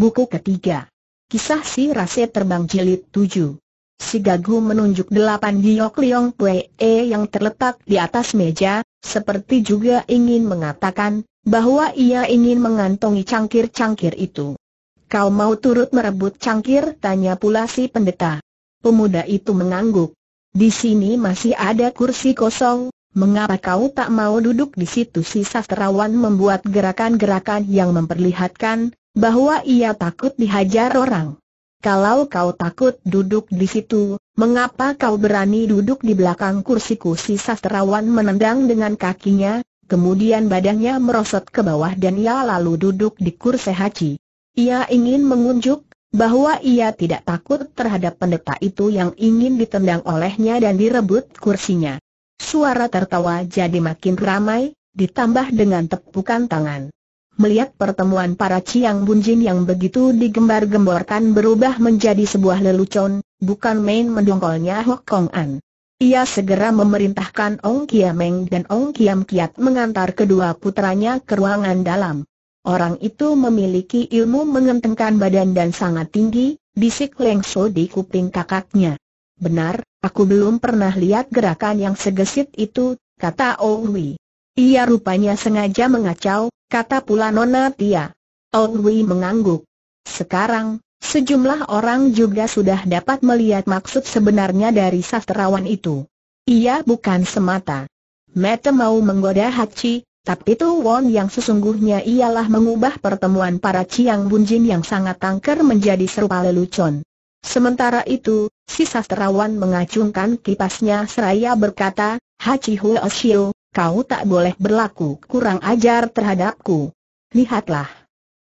Buku ketiga. Kisah si Rase Terbang Jilid 7. Si Gagu menunjuk delapan giok liong pue yang terletak di atas meja, seperti juga ingin mengatakan, bahwa ia ingin mengantongi cangkir-cangkir itu. Kau mau turut merebut cangkir? Tanya pula si pendeta. Pemuda itu mengangguk. Di sini masih ada kursi kosong, mengapa kau tak mau duduk di situ? Si sastrawan membuat gerakan-gerakan yang memperlihatkan bahwa ia takut dihajar orang. Kalau kau takut duduk di situ, mengapa kau berani duduk di belakang kursiku? Si sastrawan menendang dengan kakinya, kemudian badannya merosot ke bawah dan ia lalu duduk di kursi haji. Ia ingin mengunjuk bahwa ia tidak takut terhadap pendeta itu yang ingin ditendang olehnya dan direbut kursinya. Suara tertawa jadi makin ramai, ditambah dengan tepukan tangan melihat pertemuan para Ciang Bunjin yang begitu digembar-gemborkan berubah menjadi sebuah lelucon, bukan main mendongkolnya Hok Kong An. Ia segera memerintahkan Ong Kiameng dan Ong Kiam Kiat mengantar kedua putranya ke ruangan dalam. Orang itu memiliki ilmu mengentengkan badan dan sangat tinggi, bisik Lengso di kuping kakaknya. Benar, aku belum pernah lihat gerakan yang segesit itu, kata Owi. Ia rupanya sengaja mengacau, kata pula Nona Tia. Owi mengangguk. Sekarang, sejumlah orang juga sudah dapat melihat maksud sebenarnya dari sastrawan itu. Ia bukan semata Mete mau menggoda Hachi, tapi itu Won yang sesungguhnya ialah mengubah pertemuan para Ciang Bunjin yang sangat tangker menjadi serupa lelucon. Sementara itu, si sastrawan mengacungkan kipasnya seraya berkata, Hachi Huoshio, kau tak boleh berlaku kurang ajar terhadapku. Lihatlah.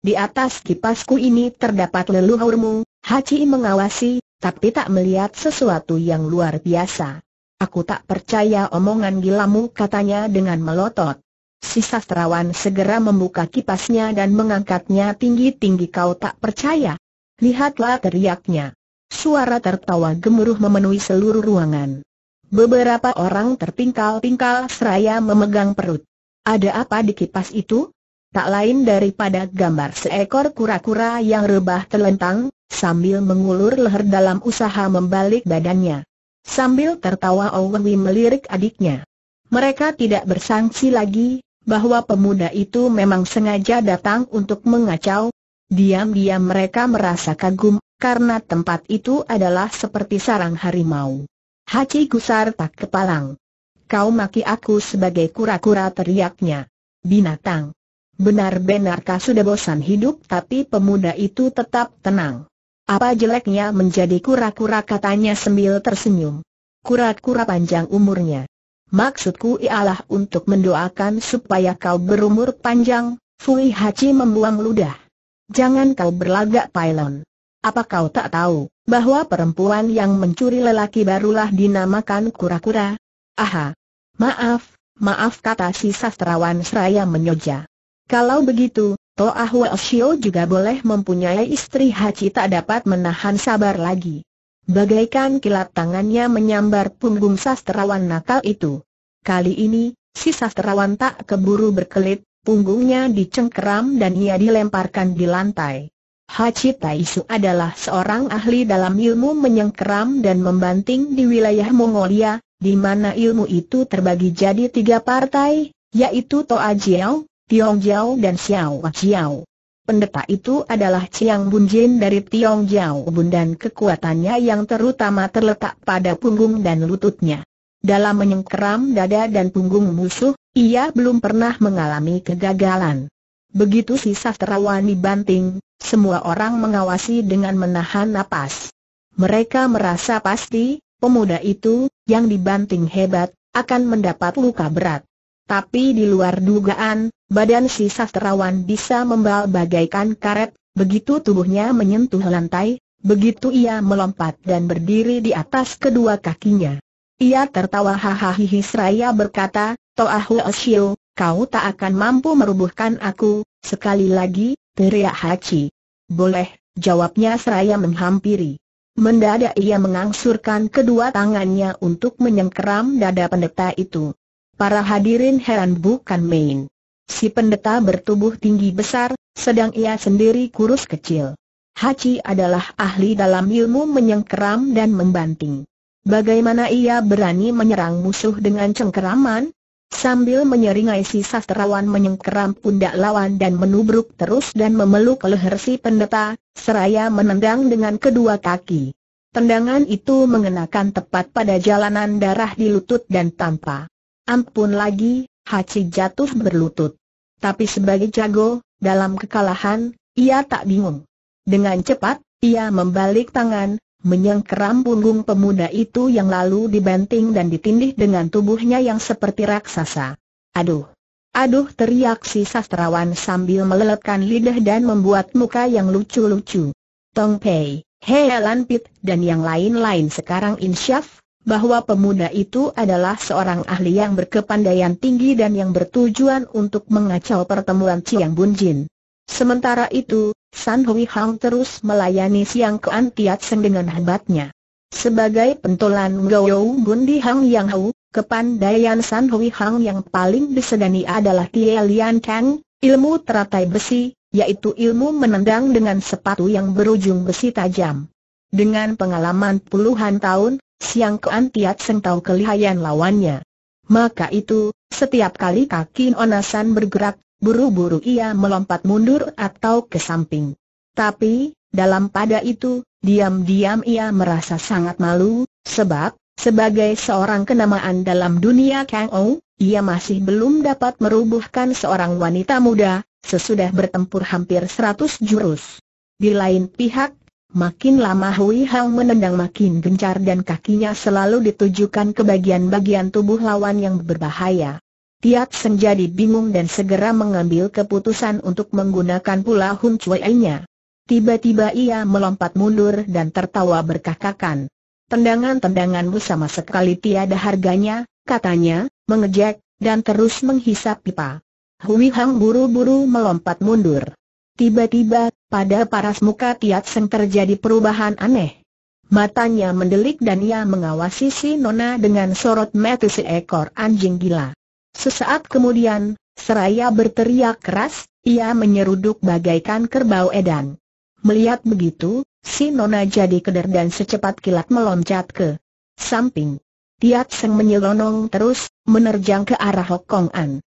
Di atas kipasku ini terdapat leluhurmu, Haji mengawasi, tapi tak melihat sesuatu yang luar biasa. Aku tak percaya omongan gilamu katanya dengan melotot. Si sastrawan segera membuka kipasnya dan mengangkatnya tinggi-tinggi kau tak percaya. Lihatlah teriaknya. Suara tertawa gemuruh memenuhi seluruh ruangan. Beberapa orang terpingkal-pingkal seraya memegang perut. Ada apa di kipas itu? Tak lain daripada gambar seekor kura-kura yang rebah telentang, sambil mengulur leher dalam usaha membalik badannya. Sambil tertawa Owi melirik adiknya. Mereka tidak bersangsi lagi, bahwa pemuda itu memang sengaja datang untuk mengacau. Diam-diam mereka merasa kagum, karena tempat itu adalah seperti sarang harimau. Haji gusar tak kepalang. Kau maki aku sebagai kura-kura teriaknya. Binatang. Benar-benarkah sudah bosan hidup tapi pemuda itu tetap tenang. Apa jeleknya menjadi kura-kura katanya sambil tersenyum. Kura-kura panjang umurnya. Maksudku ialah untuk mendoakan supaya kau berumur panjang, Fui Haji membuang ludah. Jangan kau berlagak pailon. Apa kau tak tahu, bahwa perempuan yang mencuri lelaki barulah dinamakan kura-kura? Aha! Maaf, maaf kata si sastrawan seraya menyoja. Kalau begitu, Toah Shio juga boleh mempunyai istri Haji tak dapat menahan sabar lagi. Bagaikan kilat tangannya menyambar punggung sastrawan nakal itu. Kali ini, si sastrawan tak keburu berkelit, punggungnya dicengkeram dan ia dilemparkan di lantai. Haji Taisu adalah seorang ahli dalam ilmu menyengkeram dan membanting di wilayah Mongolia, di mana ilmu itu terbagi jadi tiga partai, yaitu Toa Jiao, Tiong Jiao dan Xiao Jiao. Pendeta itu adalah Chiang Bunjin dari Tiong Jiao Bun dan kekuatannya yang terutama terletak pada punggung dan lututnya. Dalam menyengkeram dada dan punggung musuh, ia belum pernah mengalami kegagalan. Begitu si sastrawan dibanting, semua orang mengawasi dengan menahan napas. Mereka merasa pasti, pemuda itu, yang dibanting hebat, akan mendapat luka berat. Tapi di luar dugaan, badan si sastrawan bisa membal bagaikan karet, begitu tubuhnya menyentuh lantai, begitu ia melompat dan berdiri di atas kedua kakinya. Ia tertawa hahaha seraya berkata, Toahu Osio, kau tak akan mampu merubuhkan aku, sekali lagi, teriak Haji. Boleh, jawabnya seraya menghampiri. Mendadak ia mengangsurkan kedua tangannya untuk menyengkeram dada pendeta itu. Para hadirin heran bukan main. Si pendeta bertubuh tinggi besar, sedang ia sendiri kurus kecil. Hachi adalah ahli dalam ilmu menyengkeram dan membanting. Bagaimana ia berani menyerang musuh dengan cengkeraman? Sambil menyeringai si sastrawan menyengkeram pundak lawan dan menubruk terus dan memeluk leher si pendeta, seraya menendang dengan kedua kaki. Tendangan itu mengenakan tepat pada jalanan darah di lutut dan tanpa. Ampun lagi, Hachi jatuh berlutut. Tapi sebagai jago, dalam kekalahan, ia tak bingung. Dengan cepat, ia membalik tangan, menyengkeram punggung pemuda itu yang lalu dibanting dan ditindih dengan tubuhnya yang seperti raksasa. Aduh! Aduh teriak si sastrawan sambil meleletkan lidah dan membuat muka yang lucu-lucu. Tong Pei, Hei Pit dan yang lain-lain sekarang insyaf, bahwa pemuda itu adalah seorang ahli yang berkepandaian tinggi dan yang bertujuan untuk mengacau pertemuan Chiang Bunjin. Sementara itu, San Hui Hang terus melayani Siang Kean Tiat Seng dengan hebatnya. Sebagai pentolan Gao Bundi Hang Yang Hu, kepandaian San Hui Hang yang paling disegani adalah Tie Lian Kang, ilmu teratai besi, yaitu ilmu menendang dengan sepatu yang berujung besi tajam. Dengan pengalaman puluhan tahun, Siang Kean Tiat Seng tahu kelihayan lawannya. Maka itu, setiap kali kaki Onasan bergerak, Buru-buru ia melompat mundur atau ke samping. Tapi, dalam pada itu, diam-diam ia merasa sangat malu, sebab, sebagai seorang kenamaan dalam dunia Kang Ou, ia masih belum dapat merubuhkan seorang wanita muda, sesudah bertempur hampir seratus jurus. Di lain pihak, makin lama Hui Hang menendang makin gencar dan kakinya selalu ditujukan ke bagian-bagian tubuh lawan yang berbahaya. Tiat Seng jadi bingung dan segera mengambil keputusan untuk menggunakan pula Hun Chue-nya. Tiba-tiba ia melompat mundur dan tertawa berkakakan. Tendangan-tendanganmu sama sekali tiada harganya, katanya, mengejek, dan terus menghisap pipa. Hui Hang buru-buru melompat mundur. Tiba-tiba, pada paras muka Tiat Seng terjadi perubahan aneh. Matanya mendelik dan ia mengawasi si Nona dengan sorot mata seekor anjing gila. Sesaat kemudian, seraya berteriak keras, ia menyeruduk bagaikan kerbau edan. Melihat begitu, si Nona jadi keder dan secepat kilat meloncat ke samping. Tiat Seng menyelonong terus, menerjang ke arah Hokong An.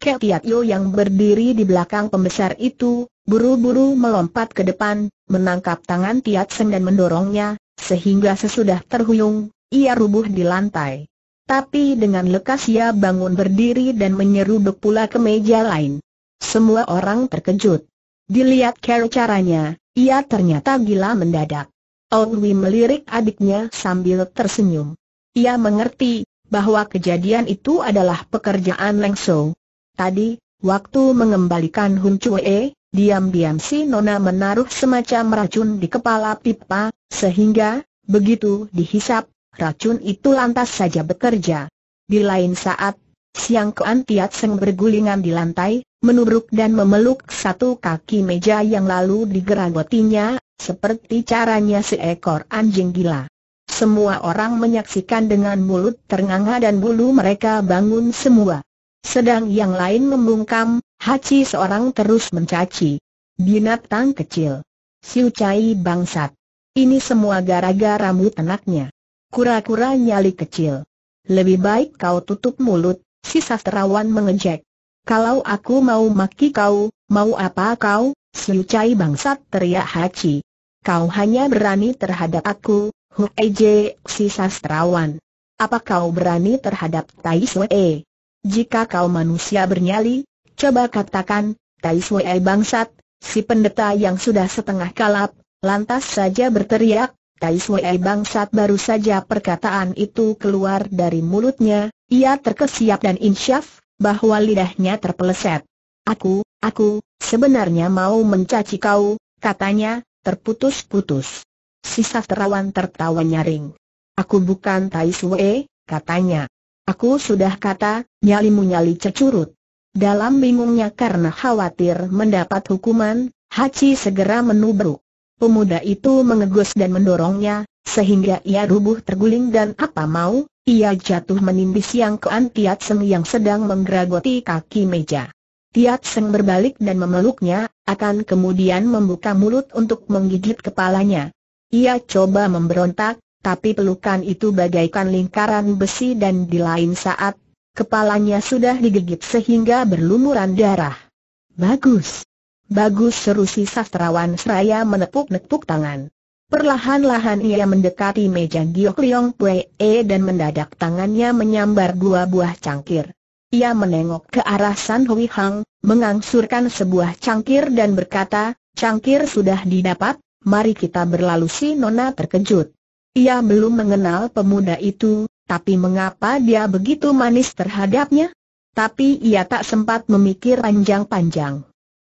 Kek Tiat Yo yang berdiri di belakang pembesar itu, buru-buru melompat ke depan, menangkap tangan Tiat Seng dan mendorongnya, sehingga sesudah terhuyung, ia rubuh di lantai. Tapi dengan lekas ia bangun berdiri dan menyeruduk pula ke meja lain. Semua orang terkejut. Dilihat cara caranya, ia ternyata gila mendadak. Ongwi melirik adiknya sambil tersenyum. Ia mengerti bahwa kejadian itu adalah pekerjaan Leng Sou. Tadi, waktu mengembalikan Hun Chue, diam-diam si Nona menaruh semacam racun di kepala pipa, sehingga, begitu dihisap, racun itu lantas saja bekerja. Di lain saat, Siang Kean Tiat Seng bergulingan di lantai, menubruk dan memeluk satu kaki meja yang lalu digeragotinya, seperti caranya seekor anjing gila. Semua orang menyaksikan dengan mulut ternganga dan bulu mereka bangun semua. Sedang yang lain membungkam, Haci seorang terus mencaci. Binatang kecil. Siu Cai bangsat. Ini semua gara-gara rambut anaknya. Kura-kura nyali kecil. Lebih baik kau tutup mulut, si sastrawan mengejek. Kalau aku mau maki kau, mau apa kau, Siucai bangsat teriak Haci. Kau hanya berani terhadap aku, Hu Eje, si sastrawan. Apa kau berani terhadap Tai Sue? Jika kau manusia bernyali, coba katakan, Tai Sue bangsat, si pendeta yang sudah setengah kalap, lantas saja berteriak, Tai Sui bangsat baru saja perkataan itu keluar dari mulutnya, ia terkesiap dan insyaf, bahwa lidahnya terpeleset. Aku, aku, sebenarnya mau mencaci kau, katanya, terputus-putus. Si sastrawan tertawa nyaring. Aku bukan Tai Sui, katanya. Aku sudah kata, nyalimu nyali cecurut. Dalam bingungnya karena khawatir mendapat hukuman, Hachi segera menubruk. Pemuda itu mengegus dan mendorongnya, sehingga ia rubuh terguling dan apa mau, ia jatuh menindih siang ke Antiat Seng yang sedang menggeragoti kaki meja. Tiat Seng berbalik dan memeluknya, akan kemudian membuka mulut untuk menggigit kepalanya. Ia coba memberontak, tapi pelukan itu bagaikan lingkaran besi dan di lain saat, kepalanya sudah digigit sehingga berlumuran darah. Bagus! Bagus seru si sastrawan seraya menepuk-nepuk tangan. Perlahan-lahan ia mendekati meja Giok Liong Pue dan mendadak tangannya menyambar dua buah cangkir. Ia menengok ke arah San Hui Hang, mengangsurkan sebuah cangkir dan berkata, cangkir sudah didapat, mari kita berlalu si Nona terkejut. Ia belum mengenal pemuda itu, tapi mengapa dia begitu manis terhadapnya? Tapi ia tak sempat memikir panjang-panjang.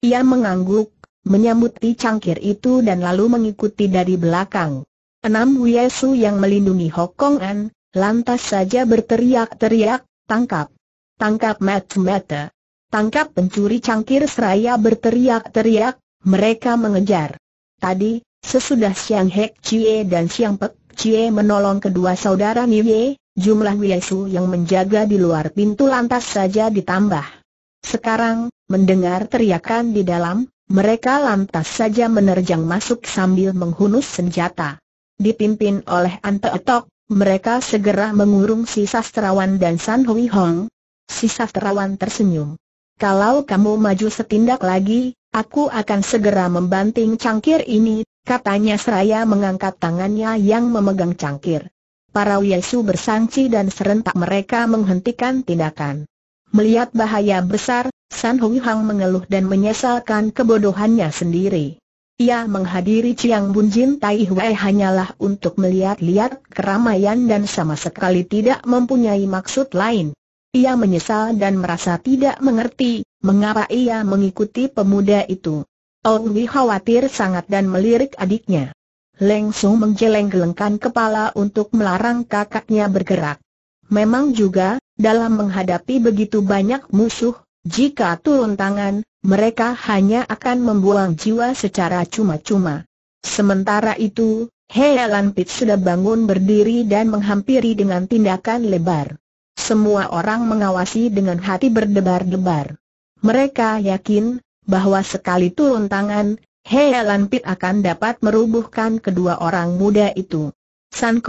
Ia mengangguk, menyambuti cangkir itu dan lalu mengikuti dari belakang. Enam Wiesu yang melindungi Hokong An, lantas saja berteriak-teriak, tangkap tangkap mata-mata. Tangkap pencuri cangkir seraya berteriak-teriak, mereka mengejar. Tadi, sesudah Siang Hek Chie dan Siang Pek Chie menolong kedua saudara Niye, jumlah Wiesu yang menjaga di luar pintu lantas saja ditambah. Sekarang, mendengar teriakan di dalam, mereka lantas saja menerjang masuk sambil menghunus senjata. Dipimpin oleh Ante Etok, mereka segera mengurung si sastrawan dan San Hui Hong, Si sastrawan tersenyum. Kalau kamu maju setindak lagi, aku akan segera membanting cangkir ini, katanya seraya mengangkat tangannya yang memegang cangkir. Para Yesu bersangsi dan serentak mereka menghentikan tindakan. Melihat bahaya besar, San Hui Hang mengeluh dan menyesalkan kebodohannya sendiri. Ia menghadiri Chiang Bun Jin Tai Hwee hanyalah untuk melihat-lihat keramaian dan sama sekali tidak mempunyai maksud lain. Ia menyesal dan merasa tidak mengerti, mengapa ia mengikuti pemuda itu. Ongwi khawatir sangat dan melirik adiknya. Leng Sung menggeleng-gelengkan kepala untuk melarang kakaknya bergerak. Memang juga, dalam menghadapi begitu banyak musuh, jika turun tangan, mereka hanya akan membuang jiwa secara cuma-cuma. Sementara itu, Helan Pit sudah bangun berdiri dan menghampiri dengan tindakan lebar. Semua orang mengawasi dengan hati berdebar-debar. Mereka yakin, bahwa sekali turun tangan, Helan Pit akan dapat merubuhkan kedua orang muda itu. San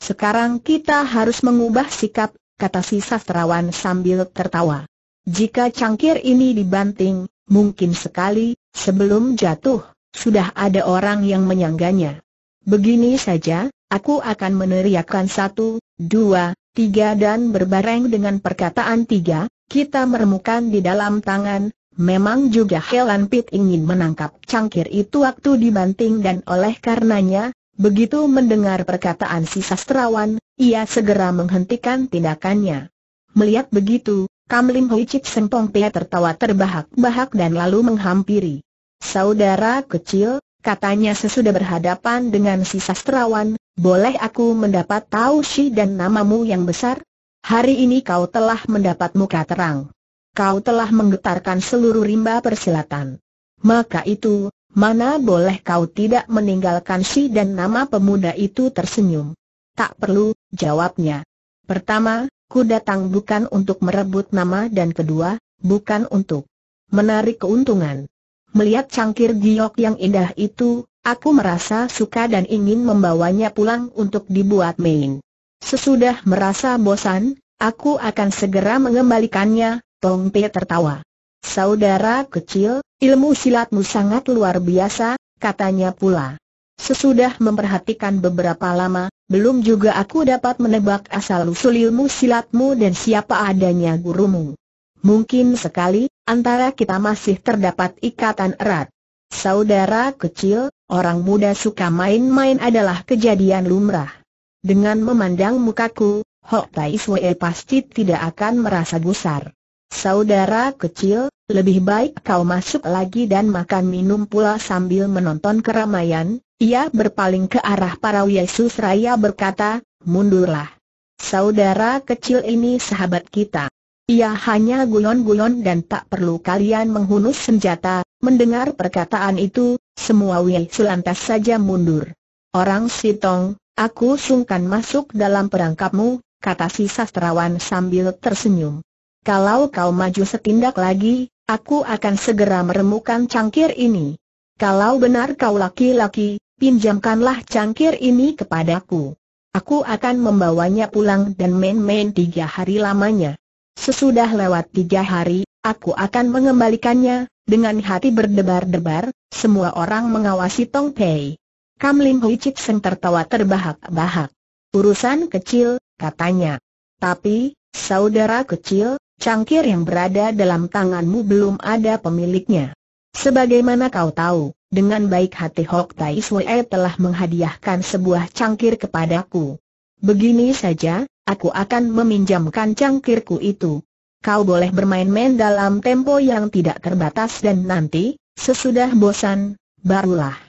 sekarang kita harus mengubah sikap, kata si sastrawan sambil tertawa. Jika cangkir ini dibanting, mungkin sekali, sebelum jatuh, sudah ada orang yang menyangganya. Begini saja, aku akan meneriakkan satu, dua, tiga dan berbareng dengan perkataan tiga, kita meremukan di dalam tangan, memang juga Helen Pitt ingin menangkap cangkir itu waktu dibanting dan oleh karenanya, begitu mendengar perkataan si sastrawan, ia segera menghentikan tindakannya. Melihat begitu, Kamling Hui Chit Sempong Pia tertawa terbahak-bahak dan lalu menghampiri. Saudara kecil, katanya sesudah berhadapan dengan si sastrawan, boleh aku mendapat tahu si dan namamu yang besar? Hari ini kau telah mendapat muka terang. Kau telah menggetarkan seluruh rimba persilatan. Maka itu, mana boleh kau tidak meninggalkan si dan nama pemuda itu tersenyum. Tak perlu, jawabnya. Pertama, ku datang bukan untuk merebut nama dan kedua, bukan untuk menarik keuntungan. Melihat cangkir giok yang indah itu, Aku merasa suka dan ingin membawanya pulang untuk dibuat main. Sesudah merasa bosan, aku akan segera mengembalikannya, Tong Pe tertawa. Saudara kecil, ilmu silatmu sangat luar biasa, katanya pula. Sesudah memperhatikan beberapa lama, belum juga aku dapat menebak asal-usul ilmu silatmu dan siapa adanya gurumu. Mungkin sekali, antara kita masih terdapat ikatan erat. Saudara kecil, orang muda suka main-main adalah kejadian lumrah. Dengan memandang mukaku, Hok Tai Sue pasti tidak akan merasa gusar. Saudara kecil, lebih baik kau masuk lagi dan makan minum pula sambil menonton keramaian. Ia berpaling ke arah para Yesus Raya berkata, mundurlah. Saudara kecil ini sahabat kita. Ia hanya guyon-guyon dan tak perlu kalian menghunus senjata, Mendengar perkataan itu, semua Wei lantas saja mundur. Orang Sitong, aku sungkan masuk dalam perangkapmu, kata si sastrawan sambil tersenyum. Kalau kau maju setindak lagi, aku akan segera meremukan cangkir ini. Kalau benar kau laki-laki, pinjamkanlah cangkir ini kepadaku. Aku akan membawanya pulang dan main-main tiga hari lamanya. Sesudah lewat tiga hari, aku akan mengembalikannya, dengan hati berdebar-debar, semua orang mengawasi Tong Pei. Kam Lim Hui Chik Seng tertawa terbahak-bahak. Urusan kecil, katanya. Tapi, saudara kecil, cangkir yang berada dalam tanganmu belum ada pemiliknya. Sebagaimana kau tahu, dengan baik hati Hok Tai Sue telah menghadiahkan sebuah cangkir kepadaku. Begini saja, aku akan meminjamkan cangkirku itu. Kau boleh bermain-main dalam tempo yang tidak terbatas dan nanti, sesudah bosan, barulah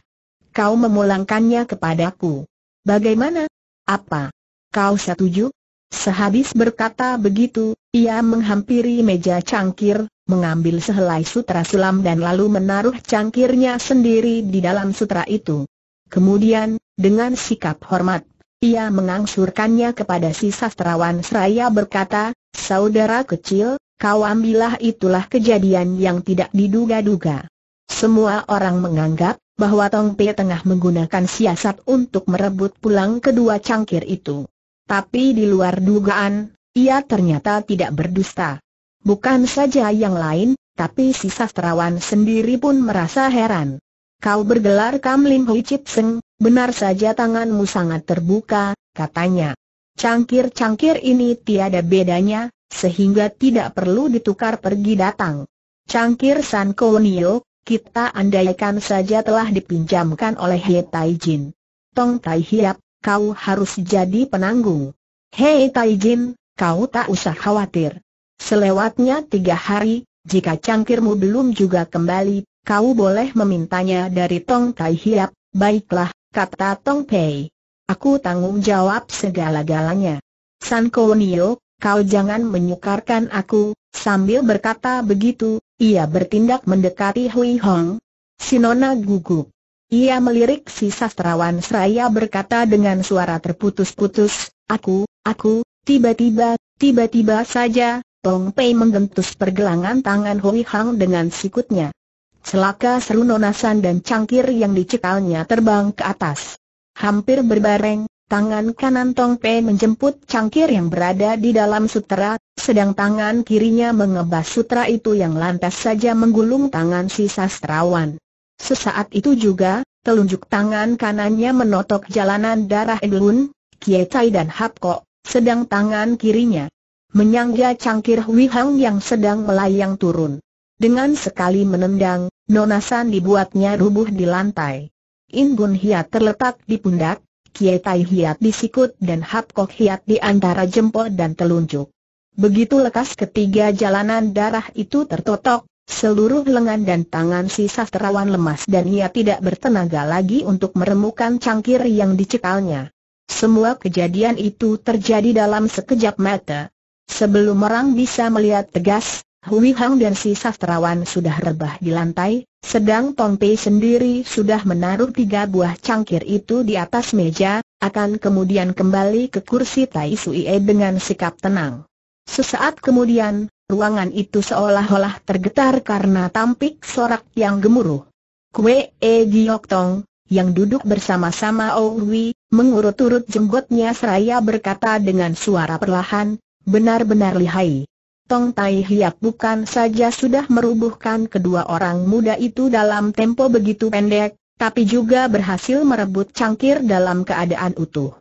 kau memulangkannya kepadaku. Bagaimana? Apa? Kau setuju? Sehabis berkata begitu, ia menghampiri meja cangkir, mengambil sehelai sutra sulam dan lalu menaruh cangkirnya sendiri di dalam sutra itu. Kemudian, dengan sikap hormat, ia mengangsurkannya kepada si sastrawan seraya berkata, Saudara kecil, kau ambillah itulah kejadian yang tidak diduga-duga. Semua orang menganggap, bahwa Tong Pei tengah menggunakan siasat untuk merebut pulang kedua cangkir itu. Tapi di luar dugaan, ia ternyata tidak berdusta. Bukan saja yang lain, tapi si sastrawan sendiri pun merasa heran. Kau bergelar Kam Lim Hui Chip Seng, benar saja tanganmu sangat terbuka, katanya. Cangkir-cangkir ini tiada bedanya, sehingga tidak perlu ditukar pergi datang. Cangkir San Konio, kita andaikan saja telah dipinjamkan oleh He Tai Jin. Tong Tai Hiap, kau harus jadi penanggung. Hei Tai Jin, kau tak usah khawatir. Selewatnya tiga hari, jika cangkirmu belum juga kembali, kau boleh memintanya dari Tong Tai Hiap, baiklah, kata Tong Pei. Aku tanggung jawab segala-galanya. San Konio, kau jangan menyukarkan aku, sambil berkata begitu, ia bertindak mendekati Hui Hong. Sinona gugup. Ia melirik si sastrawan seraya berkata dengan suara terputus-putus, Aku, aku, tiba-tiba, tiba-tiba saja, Tong Pei menggentus pergelangan tangan Hui Hong dengan sikutnya. Celaka seru nonasan dan cangkir yang dicekalnya terbang ke atas. Hampir berbareng, Tangan kanan Tong Pei menjemput cangkir yang berada di dalam sutra, sedang tangan kirinya mengebas sutra itu yang lantas saja menggulung tangan si sastrawan. Sesaat itu juga, telunjuk tangan kanannya menotok jalanan darah Edun, Kietai dan Hapko, sedang tangan kirinya menyangga cangkir Wihang yang sedang melayang turun. Dengan sekali menendang, nonasan dibuatnya rubuh di lantai. Ingun Hiat terletak di pundak, Kie Tai Hiat di sikut dan Hap Kok Hiat di antara jempol dan telunjuk. Begitu lekas ketiga jalanan darah itu tertotok, seluruh lengan dan tangan si sastrawan lemas dan ia tidak bertenaga lagi untuk meremukan cangkir yang dicekalnya. Semua kejadian itu terjadi dalam sekejap mata. Sebelum orang bisa melihat tegas, Hui Hang dan si sastrawan sudah rebah di lantai, sedang Tong Pei sendiri sudah menaruh tiga buah cangkir itu di atas meja, akan kemudian kembali ke kursi Tai Sui dengan sikap tenang. Sesaat kemudian, ruangan itu seolah-olah tergetar karena tampik sorak yang gemuruh. Kue E Giok Tong, yang duduk bersama-sama Owi, mengurut-urut jenggotnya seraya berkata dengan suara perlahan, benar-benar lihai. Tong Tai Hiap bukan saja sudah merubuhkan kedua orang muda itu dalam tempo begitu pendek, tapi juga berhasil merebut cangkir dalam keadaan utuh.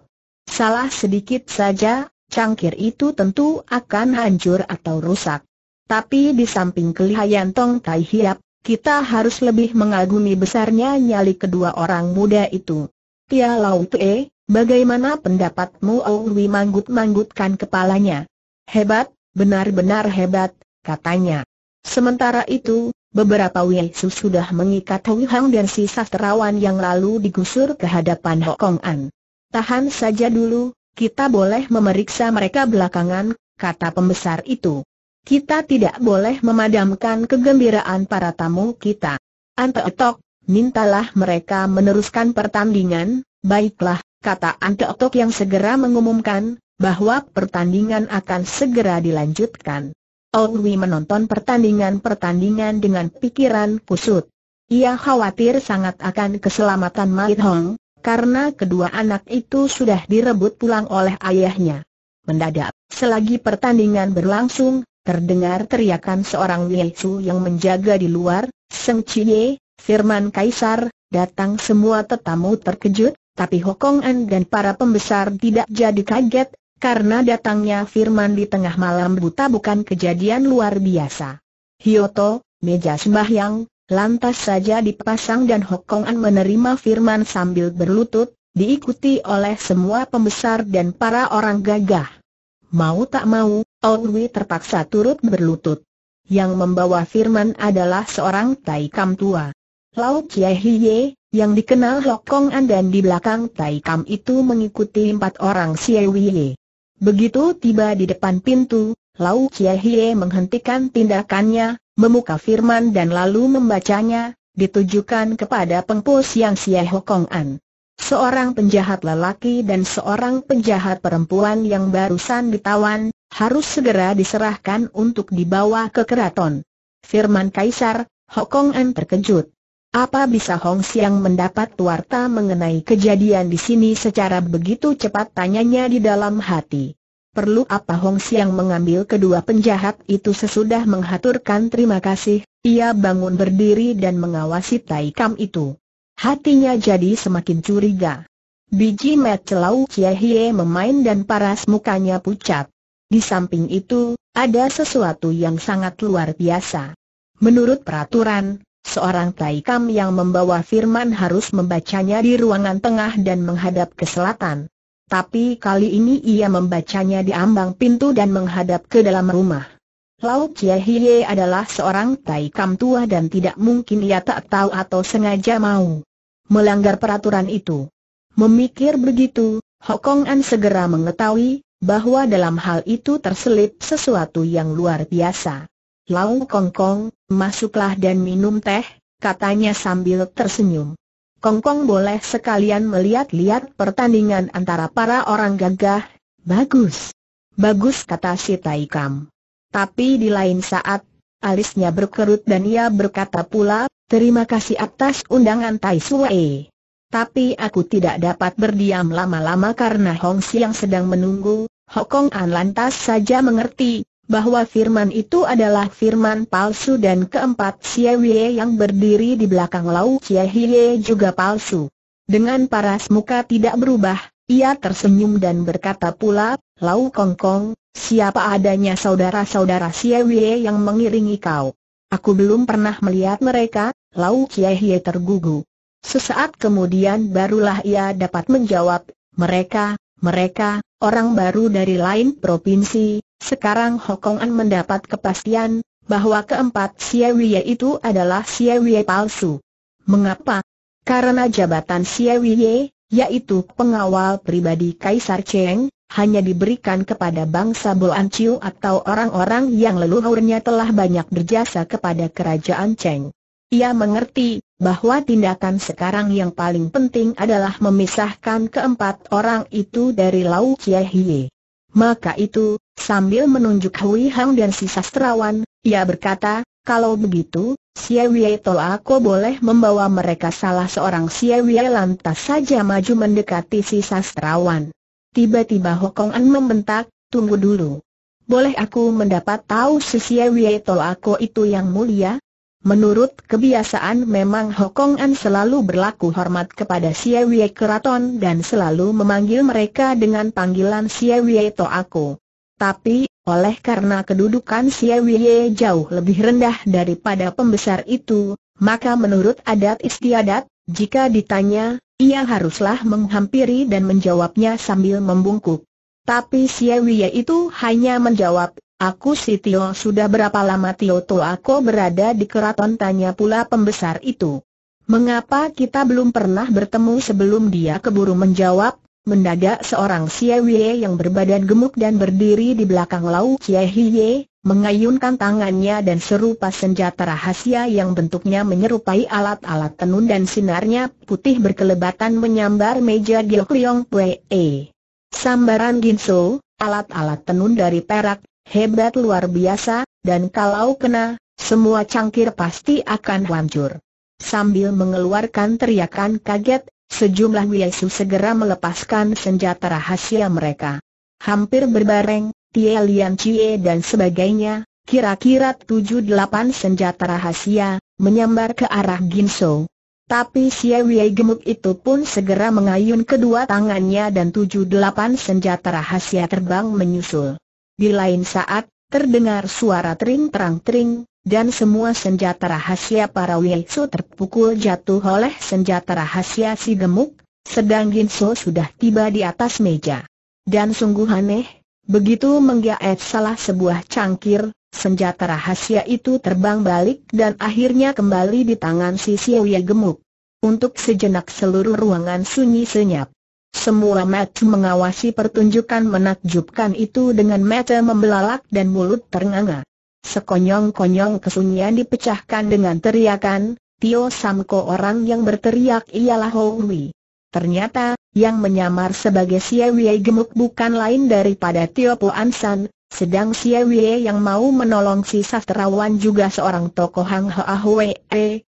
Salah sedikit saja, cangkir itu tentu akan hancur atau rusak. Tapi di samping kelihayan Tong Tai Hiap, kita harus lebih mengagumi besarnya nyali kedua orang muda itu. Tia Lau Tue, bagaimana pendapatmu Owi manggut-manggutkan kepalanya? Hebat, benar-benar hebat, katanya. Sementara itu, beberapa Wiesu sudah mengikat Hui Hang dan si sastrawan yang lalu digusur ke hadapan Hok Kong An. Tahan saja dulu, kita boleh memeriksa mereka belakangan, kata pembesar itu. Kita tidak boleh memadamkan kegembiraan para tamu kita. Ante Otok, mintalah mereka meneruskan pertandingan, baiklah, kata Ante Otok yang segera mengumumkan, bahwa pertandingan akan segera dilanjutkan. Owi menonton pertandingan-pertandingan dengan pikiran kusut. Ia khawatir sangat akan keselamatan Mait Hong, karena kedua anak itu sudah direbut pulang oleh ayahnya. Mendadak, selagi pertandingan berlangsung, terdengar teriakan seorang Yesu yang menjaga di luar, Seng Cie, Firman Kaisar, datang semua tetamu terkejut, tapi Hokong An dan para pembesar tidak jadi kaget, karena datangnya Firman di tengah malam buta bukan kejadian luar biasa. Hyoto, meja sembahyang, lantas saja dipasang dan Hokong An menerima firman sambil berlutut, diikuti oleh semua pembesar dan para orang gagah. Mau tak mau, Owi terpaksa turut berlutut. Yang membawa firman adalah seorang Tai Kam tua. Lau Chie Hie, yang dikenal Hokong An dan di belakang Tai Kam itu mengikuti empat orang Wei. Begitu tiba di depan pintu, Lau Chie Hie menghentikan tindakannya, membuka firman dan lalu membacanya, ditujukan kepada pengpus yang Xie Hokong An. Seorang penjahat lelaki dan seorang penjahat perempuan yang barusan ditawan, harus segera diserahkan untuk dibawa ke keraton. Firman Kaisar, Hokong An terkejut. Apa bisa Hong Siang mendapat warta mengenai kejadian di sini secara begitu cepat tanyanya di dalam hati. Perlu apa Hong Siang mengambil kedua penjahat itu sesudah menghaturkan terima kasih, ia bangun berdiri dan mengawasi Tai Kam itu. Hatinya jadi semakin curiga. Biji met celau Hie memain dan paras mukanya pucat. Di samping itu, ada sesuatu yang sangat luar biasa. Menurut peraturan, seorang Tai Kam yang membawa firman harus membacanya di ruangan tengah dan menghadap ke selatan. Tapi kali ini ia membacanya di ambang pintu dan menghadap ke dalam rumah. Lau Chia adalah seorang Tai Kam tua dan tidak mungkin ia tak tahu atau sengaja mau melanggar peraturan itu. Memikir begitu, Hokong An segera mengetahui bahwa dalam hal itu terselip sesuatu yang luar biasa. Lau Kong Kong, masuklah dan minum teh, katanya sambil tersenyum. Kongkong boleh sekalian melihat-lihat pertandingan antara para orang gagah. Bagus. Bagus kata si Taikam. Tapi di lain saat, alisnya berkerut dan ia berkata pula, terima kasih atas undangan Tai Sue. Tapi aku tidak dapat berdiam lama-lama karena Hong yang sedang menunggu, Hokong An lantas saja mengerti, bahwa firman itu adalah firman palsu dan keempat Xie yang berdiri di belakang Lau Xie juga palsu. Dengan paras muka tidak berubah, ia tersenyum dan berkata pula, Lau Kong Kong, siapa adanya saudara-saudara Xie yang mengiringi kau? Aku belum pernah melihat mereka, Lau Xie tergugu. Sesaat kemudian barulah ia dapat menjawab, mereka, mereka, orang baru dari lain provinsi, sekarang Hokong An mendapat kepastian bahwa keempat Xie itu adalah Xie palsu. Mengapa? Karena jabatan Xie yaitu pengawal pribadi Kaisar Cheng, hanya diberikan kepada bangsa Boan Chiu atau orang-orang yang leluhurnya telah banyak berjasa kepada kerajaan Cheng. Ia mengerti bahwa tindakan sekarang yang paling penting adalah memisahkan keempat orang itu dari Lau Chie Hie. Maka itu, sambil menunjuk Hui Hang dan si sastrawan, ia berkata, kalau begitu, Xie Wei aku boleh membawa mereka salah seorang Xie Wei lantas saja maju mendekati si sastrawan. Tiba-tiba Hokong An membentak, tunggu dulu. Boleh aku mendapat tahu si Xie Wei aku itu yang mulia? Menurut kebiasaan memang Hokong An selalu berlaku hormat kepada Wei Keraton dan selalu memanggil mereka dengan panggilan Wei To Aku. Tapi, oleh karena kedudukan Wei jauh lebih rendah daripada pembesar itu, maka menurut adat istiadat, jika ditanya, ia haruslah menghampiri dan menjawabnya sambil membungkuk. Tapi Wei itu hanya menjawab, Aku si Tio sudah berapa lama Tio To aku berada di keraton tanya pula pembesar itu. Mengapa kita belum pernah bertemu sebelum dia keburu menjawab, mendadak seorang Xie yang berbadan gemuk dan berdiri di belakang Lau Xie Hie, mengayunkan tangannya dan serupa senjata rahasia yang bentuknya menyerupai alat-alat tenun dan sinarnya putih berkelebatan menyambar meja Giok Liong Pue. Sambaran Ginso, alat-alat tenun dari perak, Hebat luar biasa, dan kalau kena, semua cangkir pasti akan hancur. Sambil mengeluarkan teriakan kaget, sejumlah Wiesu segera melepaskan senjata rahasia mereka. Hampir berbareng, Tie Lian Chie dan sebagainya, kira-kira tujuh delapan senjata rahasia, menyambar ke arah Ginso. Tapi Xie Wei gemuk itu pun segera mengayun kedua tangannya dan tujuh delapan senjata rahasia terbang menyusul. Di lain saat, terdengar suara tering terang tering, dan semua senjata rahasia para Wiesu terpukul jatuh oleh senjata rahasia si gemuk, sedang Ginso sudah tiba di atas meja. Dan sungguh aneh, begitu menggaet salah sebuah cangkir, senjata rahasia itu terbang balik dan akhirnya kembali di tangan si Xie gemuk. Untuk sejenak seluruh ruangan sunyi senyap. Semua mata mengawasi pertunjukan menakjubkan itu dengan mata membelalak dan mulut ternganga. Sekonyong-konyong kesunyian dipecahkan dengan teriakan, Tio Samko orang yang berteriak ialah Hui. Ternyata, yang menyamar sebagai Xie gemuk bukan lain daripada Tio Po Ansan, sedang Xie yang mau menolong si sastrawan juga seorang tokoh Hang Hoa Hue,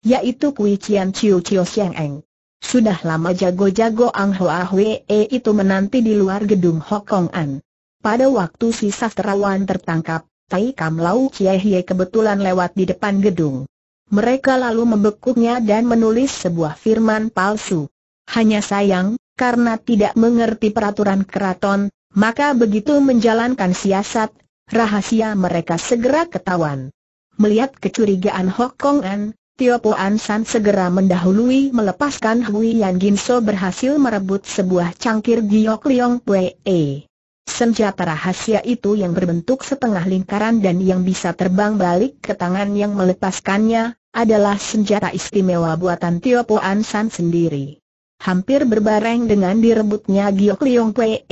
yaitu Kui Chian Chiu Chiu Siang Eng. Sudah lama jago-jago Ang Hoa Hue itu menanti di luar gedung Hokong An. Pada waktu si sastrawan tertangkap, Tai Kam Lau Chie Hie kebetulan lewat di depan gedung. Mereka lalu membekuknya dan menulis sebuah firman palsu. Hanya sayang, karena tidak mengerti peraturan keraton, maka begitu menjalankan siasat, rahasia mereka segera ketahuan. Melihat kecurigaan Hok Kong An, Tio Po An San segera mendahului melepaskan Hui Yan Ginso berhasil merebut sebuah cangkir giok liong pue. Senjata rahasia itu yang berbentuk setengah lingkaran dan yang bisa terbang balik ke tangan yang melepaskannya, adalah senjata istimewa buatan Tio Po An San sendiri. Hampir berbareng dengan direbutnya Giok Liong Pue,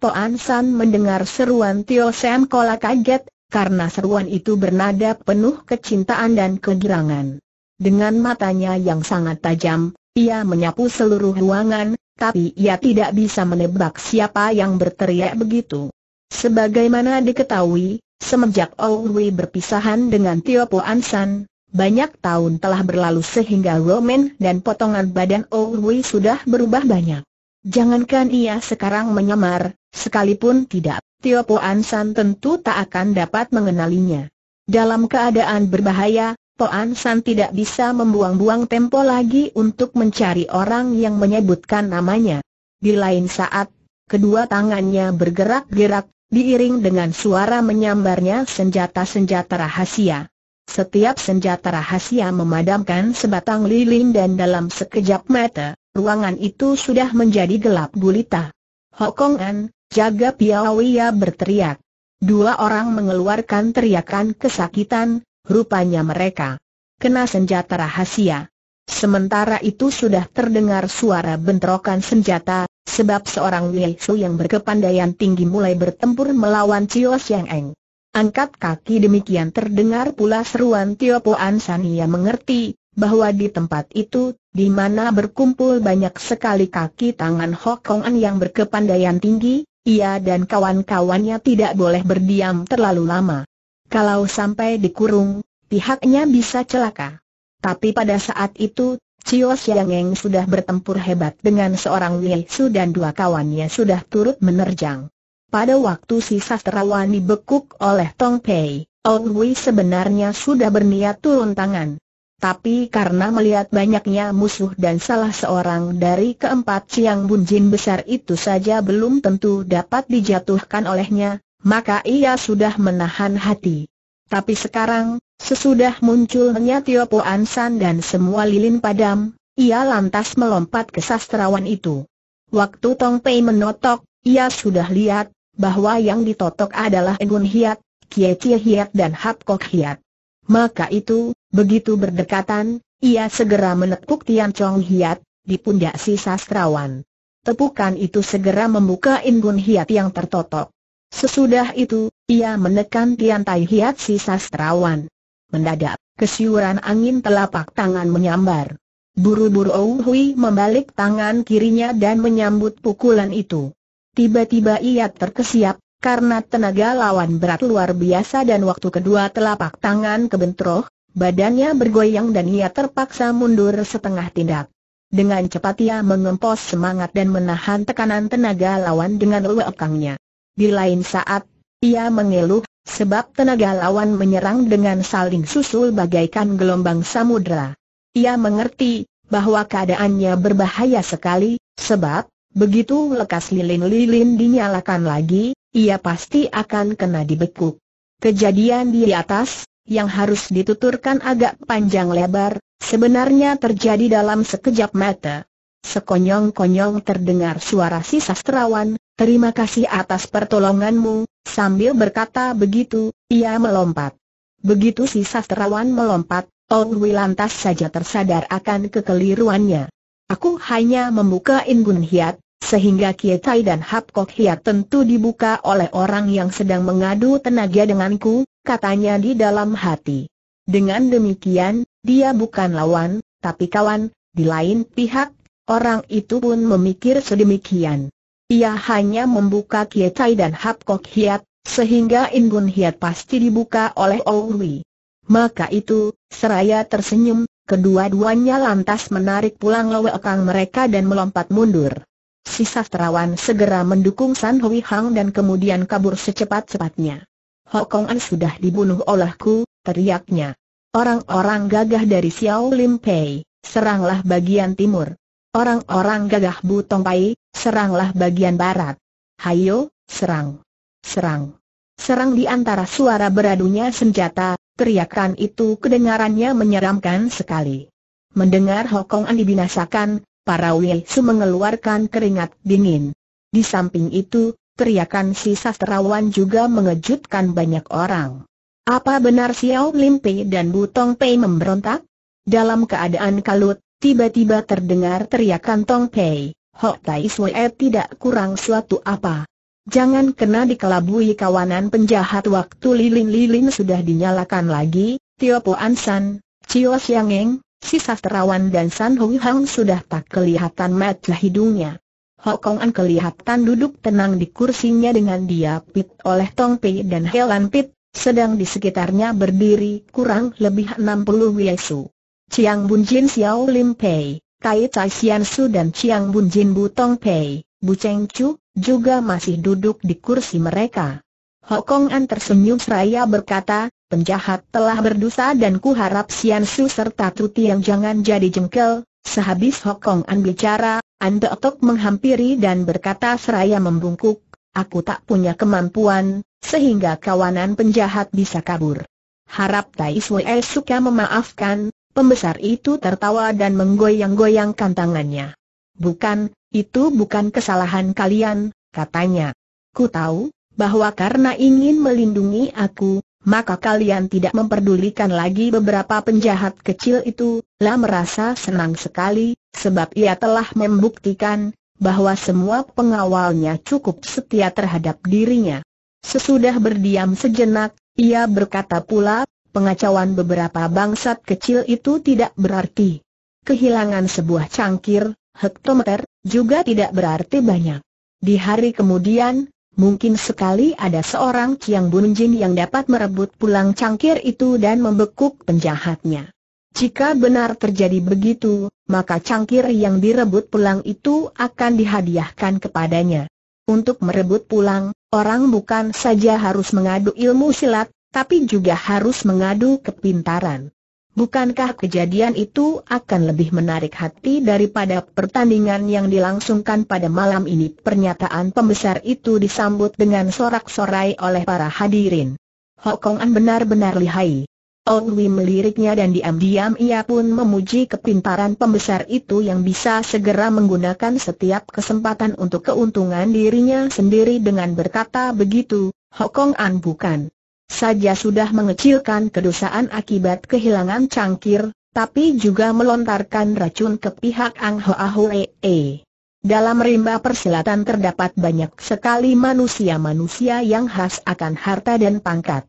Po An San mendengar seruan Tio Sam Kola kaget, karena seruan itu bernada penuh kecintaan dan kegirangan. Dengan matanya yang sangat tajam, ia menyapu seluruh ruangan, tapi ia tidak bisa menebak siapa yang berteriak begitu. Sebagaimana diketahui, semenjak Owi berpisahan dengan Tio Po Ansan, banyak tahun telah berlalu sehingga romen dan potongan badan Owi sudah berubah banyak. Jangankan ia sekarang menyamar, sekalipun tidak, Tio Po Ansan tentu tak akan dapat mengenalinya. Dalam keadaan berbahaya, Poan San tidak bisa membuang-buang tempo lagi untuk mencari orang yang menyebutkan namanya. Di lain saat, kedua tangannya bergerak-gerak, diiring dengan suara menyambarnya senjata-senjata rahasia. Setiap senjata rahasia memadamkan sebatang lilin dan dalam sekejap mata, ruangan itu sudah menjadi gelap gulita. Hokongan, jaga Piawia berteriak. Dua orang mengeluarkan teriakan kesakitan, rupanya mereka kena senjata rahasia. Sementara itu sudah terdengar suara bentrokan senjata, sebab seorang Su yang berkepandaian tinggi mulai bertempur melawan Chio Siang Eng. Angkat kaki demikian terdengar pula seruan Tio Po An San ia mengerti, bahwa di tempat itu, di mana berkumpul banyak sekali kaki tangan Hok Kong An yang berkepandaian tinggi, ia dan kawan-kawannya tidak boleh berdiam terlalu lama. Kalau sampai dikurung, pihaknya bisa celaka. Tapi pada saat itu, Chio Siang Eng sudah bertempur hebat dengan seorang Wei Su dan dua kawannya sudah turut menerjang. Pada waktu si sastrawan dibekuk oleh Tong Pei, Ong Wei sebenarnya sudah berniat turun tangan. Tapi karena melihat banyaknya musuh dan salah seorang dari keempat Siang Bunjin besar itu saja belum tentu dapat dijatuhkan olehnya, maka ia sudah menahan hati. Tapi sekarang, sesudah munculnya Tio Po Ansan dan semua lilin padam, ia lantas melompat ke sastrawan itu. Waktu Tong Pei menotok, ia sudah lihat, bahwa yang ditotok adalah Engun Hiat, Kie Chie Hiat dan Hap Kok Hiat. Maka itu, begitu berdekatan, ia segera menepuk Tian Chong Hiat, di pundak si sastrawan. Tepukan itu segera membuka Ingun Hiat yang tertotok. Sesudah itu, ia menekan Tian Tai Hiat si sastrawan. Mendadak, kesiuran angin telapak tangan menyambar. Buru-buru Ou Hui membalik tangan kirinya dan menyambut pukulan itu. Tiba-tiba ia terkesiap, Karena tenaga lawan berat luar biasa dan waktu kedua telapak tangan kebentroh, badannya bergoyang dan ia terpaksa mundur setengah tindak. Dengan cepat ia mengempos semangat dan menahan tekanan tenaga lawan dengan lekangnya. Di lain saat, ia mengeluh, sebab tenaga lawan menyerang dengan saling susul bagaikan gelombang samudera. Ia mengerti, bahwa keadaannya berbahaya sekali, sebab, begitu lekas lilin-lilin dinyalakan lagi, ia pasti akan kena dibekuk. Kejadian di atas, yang harus dituturkan agak panjang lebar, sebenarnya terjadi dalam sekejap mata. Sekonyong-konyong terdengar suara si sastrawan, terima kasih atas pertolonganmu, sambil berkata begitu, ia melompat. Begitu si sastrawan melompat, Ong lantas saja tersadar akan kekeliruannya. Aku hanya membuka Ingun Hiat, sehingga Kietai dan Hap Kok Hiat tentu dibuka oleh orang yang sedang mengadu tenaga denganku, katanya di dalam hati. Dengan demikian, dia bukan lawan, tapi kawan, di lain pihak, orang itu pun memikir sedemikian. Ia hanya membuka Kietai dan Hap Kok Hiat, sehingga Ingun Hiat pasti dibuka oleh Owi. Maka itu, seraya tersenyum, kedua-duanya lantas menarik pulang lewekang mereka dan melompat mundur. Si sastrawan segera mendukung San Hui Hang dan kemudian kabur secepat-cepatnya. Hokong An sudah dibunuh olehku, teriaknya. Orang-orang gagah dari Xiao Lim Pei, seranglah bagian timur. Orang-orang gagah Bu Tong Pai, seranglah bagian barat. Hayo, serang. Serang. Serang di antara suara beradunya senjata, teriakan itu kedengarannya menyeramkan sekali. Mendengar Hokong An dibinasakan, para Su mengeluarkan keringat dingin. Di samping itu, teriakan si sastrawan juga mengejutkan banyak orang. Apa benar Xiao Lim Pei dan Bu Tong Pei memberontak? Dalam keadaan kalut, tiba-tiba terdengar teriakan Tong Pei, Hok Tai Sue tidak kurang suatu apa. Jangan kena dikelabui kawanan penjahat waktu lilin-lilin sudah dinyalakan lagi, Tio Po Ansan, Chio Eng, Si sastrawan dan San Hui Hang sudah tak kelihatan mata hidungnya. Hok Kong An kelihatan duduk tenang di kursinya dengan diapit oleh Tong Pei dan Helan Pit, sedang di sekitarnya berdiri kurang lebih 60 Wiesu. Chiang Bun Jin Xiao Lim Pei, Kai Chai Sian Su dan Chiang Bun Jin Bu Tong Pei, Bu Cheng Chu, juga masih duduk di kursi mereka. Hok Kong An tersenyum seraya berkata, penjahat telah berdosa dan ku harap Sian Su serta Tuti yang jangan jadi jengkel. Sehabis Hokong An bicara, An Tok menghampiri dan berkata seraya membungkuk, aku tak punya kemampuan, sehingga kawanan penjahat bisa kabur. Harap Tai Sue suka memaafkan, pembesar itu tertawa dan menggoyang-goyangkan tangannya. Bukan, itu bukan kesalahan kalian, katanya. Ku tahu, bahwa karena ingin melindungi aku, maka kalian tidak memperdulikan lagi beberapa penjahat kecil itu, lah merasa senang sekali, sebab ia telah membuktikan, bahwa semua pengawalnya cukup setia terhadap dirinya. Sesudah berdiam sejenak, ia berkata pula, pengacauan beberapa bangsat kecil itu tidak berarti. Kehilangan sebuah cangkir, hektometer, juga tidak berarti banyak. Di hari kemudian, Mungkin sekali ada seorang Chiang Bun Jin yang dapat merebut pulang cangkir itu dan membekuk penjahatnya. Jika benar terjadi begitu, maka cangkir yang direbut pulang itu akan dihadiahkan kepadanya. Untuk merebut pulang, orang bukan saja harus mengadu ilmu silat, tapi juga harus mengadu kepintaran. Bukankah kejadian itu akan lebih menarik hati daripada pertandingan yang dilangsungkan pada malam ini? Pernyataan pembesar itu disambut dengan sorak-sorai oleh para hadirin. Hokong An benar-benar lihai. Ong Wei meliriknya dan diam-diam ia pun memuji kepintaran pembesar itu yang bisa segera menggunakan setiap kesempatan untuk keuntungan dirinya sendiri dengan berkata begitu, Hokong An bukan saja sudah mengecilkan kedosaan akibat kehilangan cangkir, tapi juga melontarkan racun ke pihak Ang Hoa Hwee. Dalam rimba persilatan terdapat banyak sekali manusia-manusia yang khas akan harta dan pangkat.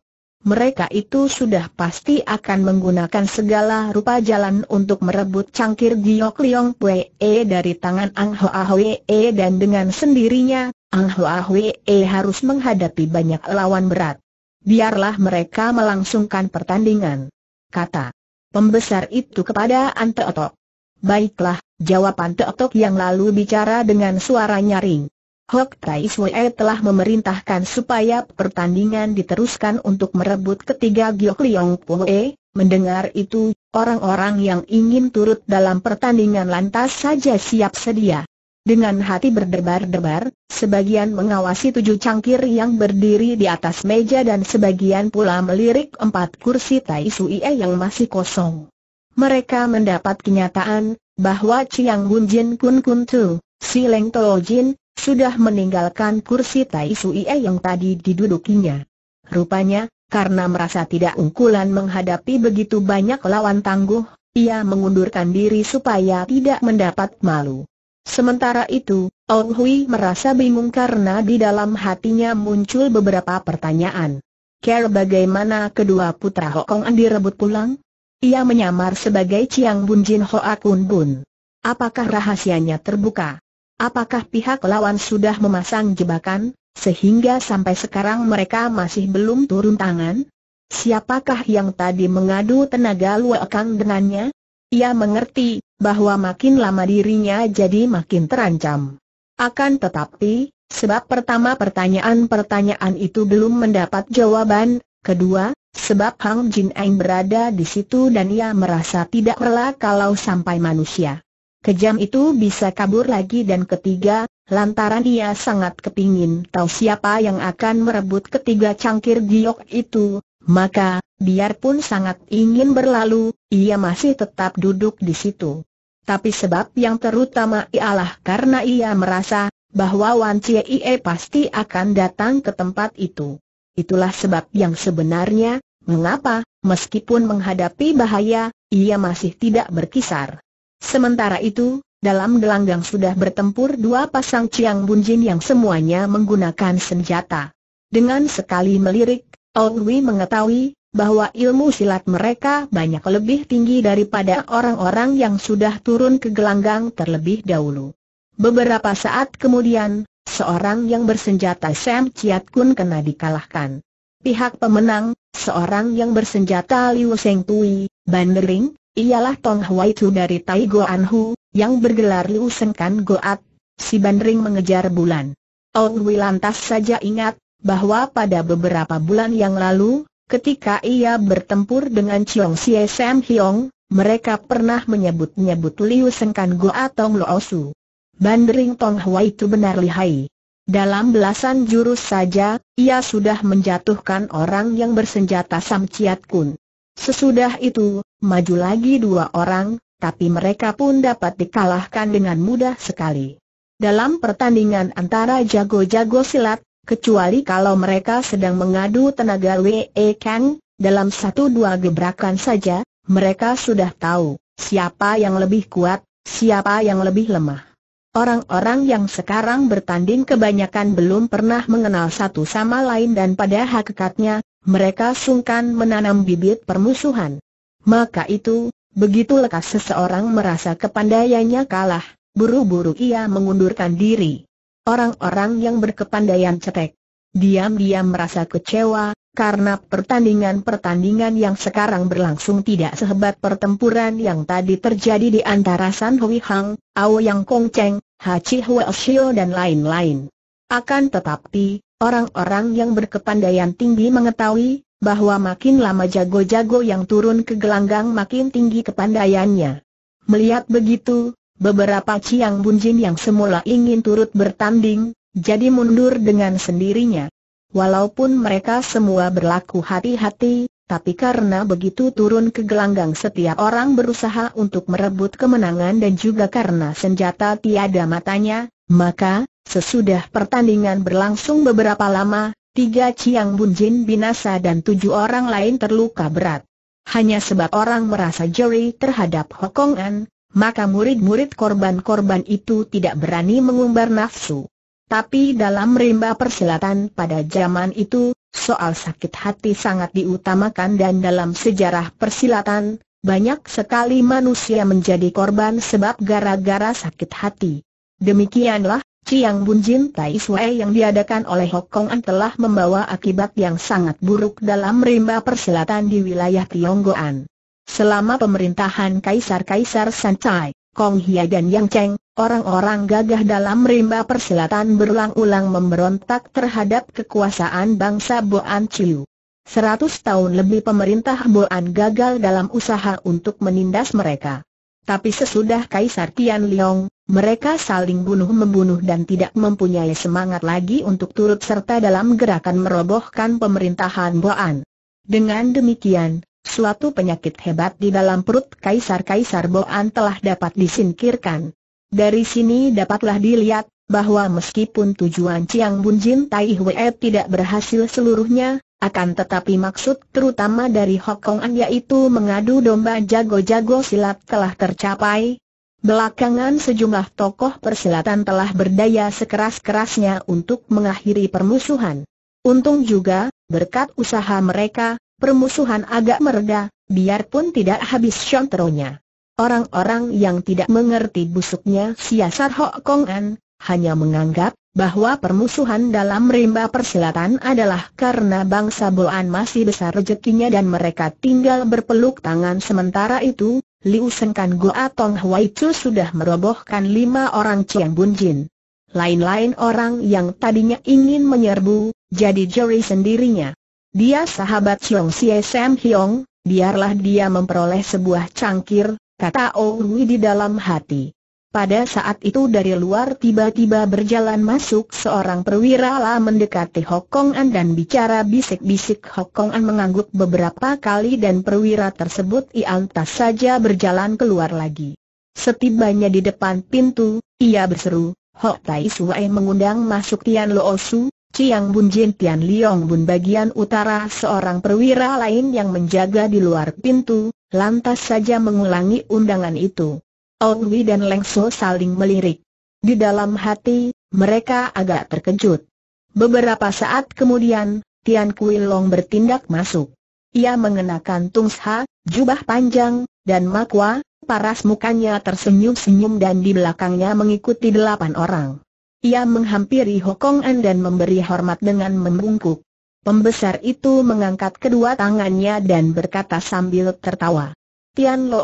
mereka itu sudah pasti akan menggunakan segala rupa jalan untuk merebut cangkir Giok Liong Pue dari tangan Ang Hoa Hwe dan dengan sendirinya, Ang Hoa Hwe harus menghadapi banyak lawan berat. Biarlah mereka melangsungkan pertandingan. Kata pembesar itu kepada Ante Otok. Baiklah, jawab Ante Otok yang lalu bicara dengan suara nyaring. Hok Tai Sue telah memerintahkan supaya pertandingan diteruskan untuk merebut ketiga Giok Liong Pue. Mendengar itu, orang-orang yang ingin turut dalam pertandingan lantas saja siap sedia. Dengan hati berdebar-debar, sebagian mengawasi tujuh cangkir yang berdiri di atas meja dan sebagian pula melirik empat kursi Tai Sue yang masih kosong. Mereka mendapat kenyataan bahwa Chiang Bun Jin Kun Kun Tu, Si Leng Jin, sudah meninggalkan kursi Tai Sui yang tadi didudukinya. Rupanya, karena merasa tidak ungkulan menghadapi begitu banyak lawan tangguh, ia mengundurkan diri supaya tidak mendapat malu. Sementara itu, Ong Hui merasa bingung karena di dalam hatinya muncul beberapa pertanyaan. Care bagaimana kedua putra Hokong direbut pulang? Ia menyamar sebagai Chiang Bun Jin Hoa Kun Bun. Apakah rahasianya terbuka? Apakah pihak lawan sudah memasang jebakan, sehingga sampai sekarang mereka masih belum turun tangan? Siapakah yang tadi mengadu tenaga luakang dengannya? Ia mengerti, bahwa makin lama dirinya jadi makin terancam. Akan tetapi, sebab pertama pertanyaan-pertanyaan itu belum mendapat jawaban, kedua, sebab Hang Jin Eng berada di situ dan ia merasa tidak rela kalau sampai manusia kejam itu bisa kabur lagi dan ketiga, lantaran ia sangat kepingin tahu siapa yang akan merebut ketiga cangkir giok itu, maka, biarpun sangat ingin berlalu, ia masih tetap duduk di situ. Tapi sebab yang terutama ialah karena ia merasa, bahwa Wan Chie pasti akan datang ke tempat itu. Itulah sebab yang sebenarnya, mengapa, meskipun menghadapi bahaya, ia masih tidak berkisar. Sementara itu, dalam gelanggang sudah bertempur dua pasang Ciang Bunjin yang semuanya menggunakan senjata. Dengan sekali melirik, Ong Wei mengetahui bahwa ilmu silat mereka banyak lebih tinggi daripada orang-orang yang sudah turun ke gelanggang terlebih dahulu. Beberapa saat kemudian, seorang yang bersenjata Sam Chiat Kun kena dikalahkan. Pihak pemenang, seorang yang bersenjata Liu Seng Tui, Bandering, ialah Tong Huai Tu dari Tai Goan Hu, yang bergelar Liu Sengkan Goat, si Bandring mengejar bulan. Ong Wei lantas saja ingat, bahwa pada beberapa bulan yang lalu, ketika ia bertempur dengan Chiong Sie Sam Hiong, mereka pernah menyebut-nyebut Liu Sengkan Goat Tong Lo Su. Bandring Tong Huai Tu benar lihai. Dalam belasan jurus saja, ia sudah menjatuhkan orang yang bersenjata Sam Chiat Kun. Sesudah itu, maju lagi dua orang, tapi mereka pun dapat dikalahkan dengan mudah sekali. Dalam pertandingan antara jago-jago silat, kecuali kalau mereka sedang mengadu tenaga W.E. Kang, dalam satu dua gebrakan saja, mereka sudah tahu, siapa yang lebih kuat, siapa yang lebih lemah. Orang-orang yang sekarang bertanding kebanyakan belum pernah mengenal satu sama lain dan pada hakikatnya, mereka sungkan menanam bibit permusuhan. Maka itu, begitu lekas seseorang merasa kepandaiannya kalah, buru-buru ia mengundurkan diri. Orang-orang yang berkepandaian cetek, diam-diam merasa kecewa, karena pertandingan-pertandingan yang sekarang berlangsung tidak sehebat pertempuran yang tadi terjadi di antara San Hui Hang, Yang Kong Cheng, Hachi Hua Shio dan lain-lain. Akan tetapi, orang-orang yang berkepandaian tinggi mengetahui, bahwa makin lama jago-jago yang turun ke gelanggang makin tinggi kepandaiannya. Melihat begitu, beberapa Ciang Bunjin yang semula ingin turut bertanding, jadi mundur dengan sendirinya. Walaupun mereka semua berlaku hati-hati, tapi karena begitu turun ke gelanggang setiap orang berusaha untuk merebut kemenangan dan juga karena senjata tiada matanya, maka, sesudah pertandingan berlangsung beberapa lama, tiga Ciang Bunjin binasa dan tujuh orang lain terluka berat. Hanya sebab orang merasa jeri terhadap Hokongan, maka murid-murid korban-korban itu tidak berani mengumbar nafsu. Tapi dalam rimba persilatan pada zaman itu, soal sakit hati sangat diutamakan dan dalam sejarah persilatan, banyak sekali manusia menjadi korban sebab gara-gara sakit hati. Demikianlah, Chiang Bun Jin Tai Sui yang diadakan oleh Hok Kong An telah membawa akibat yang sangat buruk dalam rimba persilatan di wilayah Tionggoan. Selama pemerintahan Kaisar-Kaisar Sancai, Kong Hia dan Yang Cheng, Orang-orang gagah dalam rimba persilatan berulang-ulang memberontak terhadap kekuasaan bangsa Boan Chiu. Seratus tahun lebih pemerintah Boan gagal dalam usaha untuk menindas mereka. Tapi sesudah Kaisar Tian Leong, mereka saling bunuh-membunuh dan tidak mempunyai semangat lagi untuk turut serta dalam gerakan merobohkan pemerintahan Boan. Dengan demikian, suatu penyakit hebat di dalam perut Kaisar-Kaisar Boan telah dapat disingkirkan. Dari sini dapatlah dilihat, bahwa meskipun tujuan Chiang Bun Jin Tai Hwe tidak berhasil seluruhnya, akan tetapi maksud terutama dari Hok Kong An yaitu mengadu domba jago-jago silat telah tercapai. Belakangan sejumlah tokoh persilatan telah berdaya sekeras-kerasnya untuk mengakhiri permusuhan. Untung juga, berkat usaha mereka, permusuhan agak mereda, biarpun tidak habis syonteronya. Orang-orang yang tidak mengerti busuknya siasat Hok Kong An, hanya menganggap bahwa permusuhan dalam rimba persilatan adalah karena bangsa Boan masih besar rezekinya dan mereka tinggal berpeluk tangan sementara itu, Liu Senkan Goa Tong Hwai Chu sudah merobohkan lima orang Chiang Bun Jin. Lain-lain orang yang tadinya ingin menyerbu, jadi juri sendirinya. Dia sahabat Chiong Sie Sam Hyong, biarlah dia memperoleh sebuah cangkir, kata Owi di dalam hati. Pada saat itu dari luar tiba-tiba berjalan masuk seorang perwira lah mendekati Hokong An dan bicara bisik-bisik Hokong An mengangguk beberapa kali dan perwira tersebut iantas saja berjalan keluar lagi. Setibanya di depan pintu, ia berseru, Hok Tai Suai mengundang masuk Tian Lo Su, Chiang Bun Jin Tian Liong Bun bagian utara seorang perwira lain yang menjaga di luar pintu, lantas saja mengulangi undangan itu. Wi dan Leng So saling melirik. Di dalam hati, mereka agak terkejut. Beberapa saat kemudian, Tian Kui Long bertindak masuk. Ia mengenakan tungsha, jubah panjang, dan makwa, paras mukanya tersenyum-senyum dan di belakangnya mengikuti delapan orang. Ia menghampiri Hokong An dan memberi hormat dengan membungkuk. Pembesar itu mengangkat kedua tangannya dan berkata sambil tertawa. Tian Lo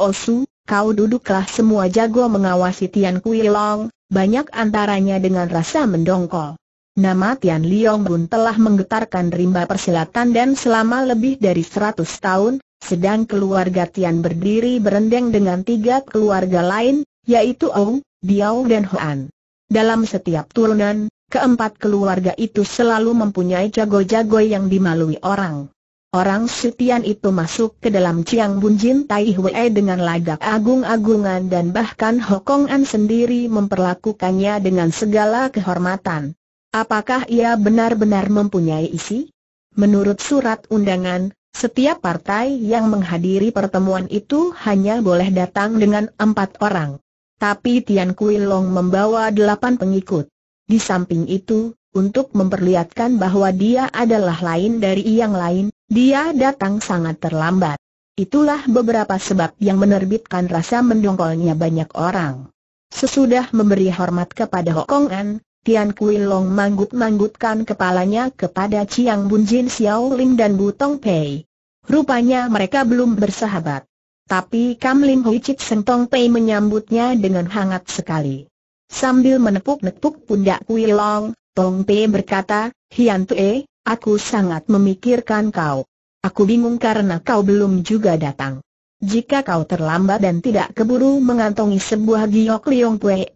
kau duduklah semua jago mengawasi Tian Kui Long, banyak antaranya dengan rasa mendongkol. Nama Tian Liong Bun telah menggetarkan rimba persilatan dan selama lebih dari seratus tahun, sedang keluarga Tian berdiri berendeng dengan tiga keluarga lain, yaitu Ong, Biao dan Hoan. Dalam setiap turunan, keempat keluarga itu selalu mempunyai jago-jago yang dimalui orang. Orang setian itu masuk ke dalam Chiang Bun Jin Tai Hwe dengan lagak agung-agungan dan bahkan Hokong An sendiri memperlakukannya dengan segala kehormatan. Apakah ia benar-benar mempunyai isi? Menurut surat undangan, setiap partai yang menghadiri pertemuan itu hanya boleh datang dengan empat orang. Tapi Tian Kui Long membawa delapan pengikut. Di samping itu, untuk memperlihatkan bahwa dia adalah lain dari yang lain, dia datang sangat terlambat. Itulah beberapa sebab yang menerbitkan rasa mendongkolnya banyak orang. Sesudah memberi hormat kepada Hokong An, Tian Kui Long manggut-manggutkan kepalanya kepada Chiang Bun Jin Xiao Lim dan Bu Tong Pei. Rupanya mereka belum bersahabat. Tapi Kam Lim Hui Chit Seng Tong Pei menyambutnya dengan hangat sekali. Sambil menepuk-nepuk pundak Kui Long, Tong Pei berkata, Hian Tue, aku sangat memikirkan kau. Aku bingung karena kau belum juga datang. Jika kau terlambat dan tidak keburu mengantongi sebuah giok liong Pue,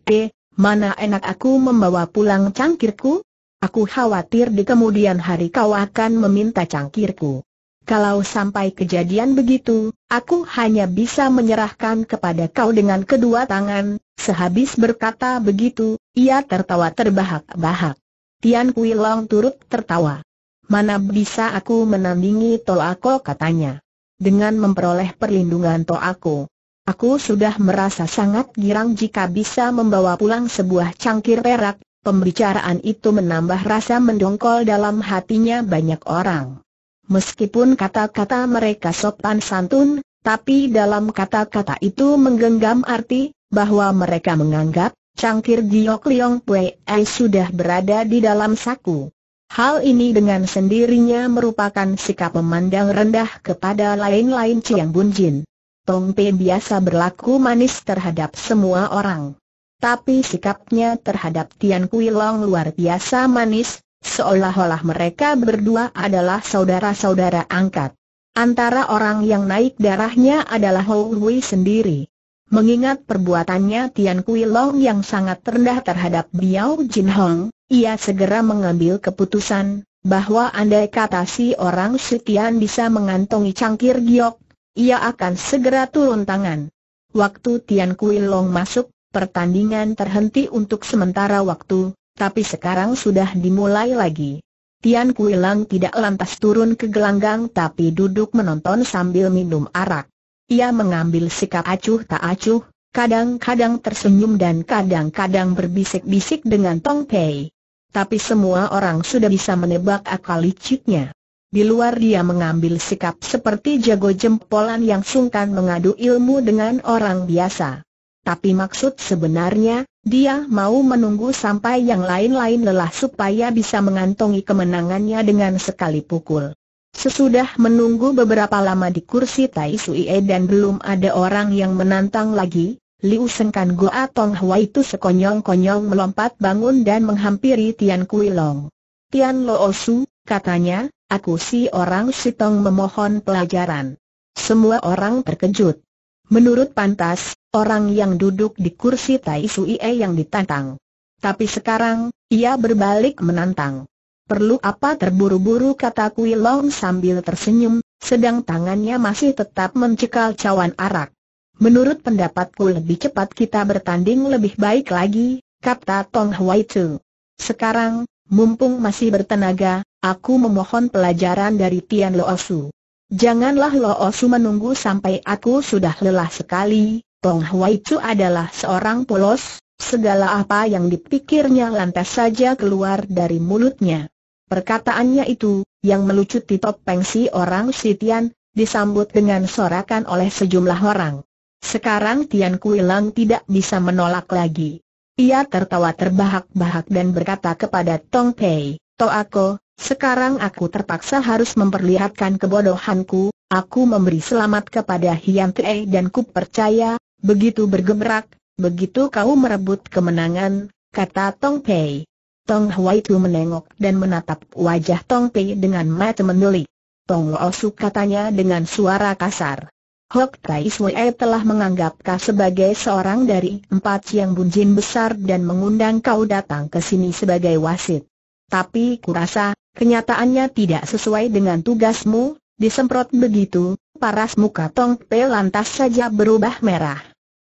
mana enak aku membawa pulang cangkirku? Aku khawatir di kemudian hari kau akan meminta cangkirku. Kalau sampai kejadian begitu, aku hanya bisa menyerahkan kepada kau dengan kedua tangan. Sehabis berkata begitu, ia tertawa terbahak-bahak. Tian Kui Long turut tertawa. Mana bisa aku menandingi Toako katanya. Dengan memperoleh perlindungan Toako, aku sudah merasa sangat girang jika bisa membawa pulang sebuah cangkir perak, Pembicaraan itu menambah rasa mendongkol dalam hatinya banyak orang. Meskipun kata-kata mereka sopan santun, tapi dalam kata-kata itu menggenggam arti, bahwa mereka menganggap, cangkir Giok Liong Pue sudah berada di dalam saku. Hal ini dengan sendirinya merupakan sikap memandang rendah kepada lain-lain Chiang Bun Jin. Tong Pe biasa berlaku manis terhadap semua orang. Tapi sikapnya terhadap Tian Kui Long luar biasa manis, seolah-olah mereka berdua adalah saudara-saudara angkat. Antara orang yang naik darahnya adalah Ho Hui sendiri. Mengingat perbuatannya Tian Kui Long yang sangat rendah terhadap Biao Jin Hong, ia segera mengambil keputusan, bahwa andai kata si orang sekian bisa mengantongi cangkir giok, ia akan segera turun tangan. Waktu Tian Kui Long masuk, pertandingan terhenti untuk sementara waktu, tapi sekarang sudah dimulai lagi. Tian Kui Long tidak lantas turun ke gelanggang tapi duduk menonton sambil minum arak. Ia mengambil sikap acuh tak acuh, kadang-kadang tersenyum dan kadang-kadang berbisik-bisik dengan Tong Pei tapi semua orang sudah bisa menebak akal liciknya. Di luar dia mengambil sikap seperti jago jempolan yang sungkan mengadu ilmu dengan orang biasa. Tapi maksud sebenarnya, dia mau menunggu sampai yang lain-lain lelah supaya bisa mengantongi kemenangannya dengan sekali pukul. Sesudah menunggu beberapa lama di kursi Tai Sui dan belum ada orang yang menantang lagi, Liu Sengkan Goa Tong Hwa itu sekonyong-konyong melompat bangun dan menghampiri Tian Kui Long. Tian Lo Su, katanya, aku si orang Sitong memohon pelajaran. Semua orang terkejut. Menurut pantas, orang yang duduk di kursi Tai Sui e yang ditantang. Tapi sekarang, ia berbalik menantang. Perlu apa terburu-buru kata Kui Long sambil tersenyum, sedang tangannya masih tetap mencekal cawan arak. Menurut pendapatku lebih cepat kita bertanding lebih baik lagi, kata Tong Hwai Tu. Sekarang, mumpung masih bertenaga, aku memohon pelajaran dari Tian Lo Su. Janganlah Lo Su menunggu sampai aku sudah lelah sekali, Tong Hwai Tu adalah seorang polos, segala apa yang dipikirnya lantas saja keluar dari mulutnya. Perkataannya itu, yang melucuti topeng si orang Sitian, disambut dengan sorakan oleh sejumlah orang. Sekarang Tian Kuilang tidak bisa menolak lagi. Ia tertawa terbahak-bahak dan berkata kepada Tong Pei, To aku, sekarang aku terpaksa harus memperlihatkan kebodohanku, aku memberi selamat kepada Hian Tei dan ku percaya, begitu bergemerak, begitu kau merebut kemenangan, kata Tong Pei. Tong Huai Tu menengok dan menatap wajah Tong Pei dengan mata mendelik. Tong Lo katanya dengan suara kasar. Hok Tai Sue telah menganggap kau sebagai seorang dari empat yang bunjin besar dan mengundang kau datang ke sini sebagai wasit. Tapi kurasa, kenyataannya tidak sesuai dengan tugasmu, disemprot begitu, paras muka Tong Pe lantas saja berubah merah.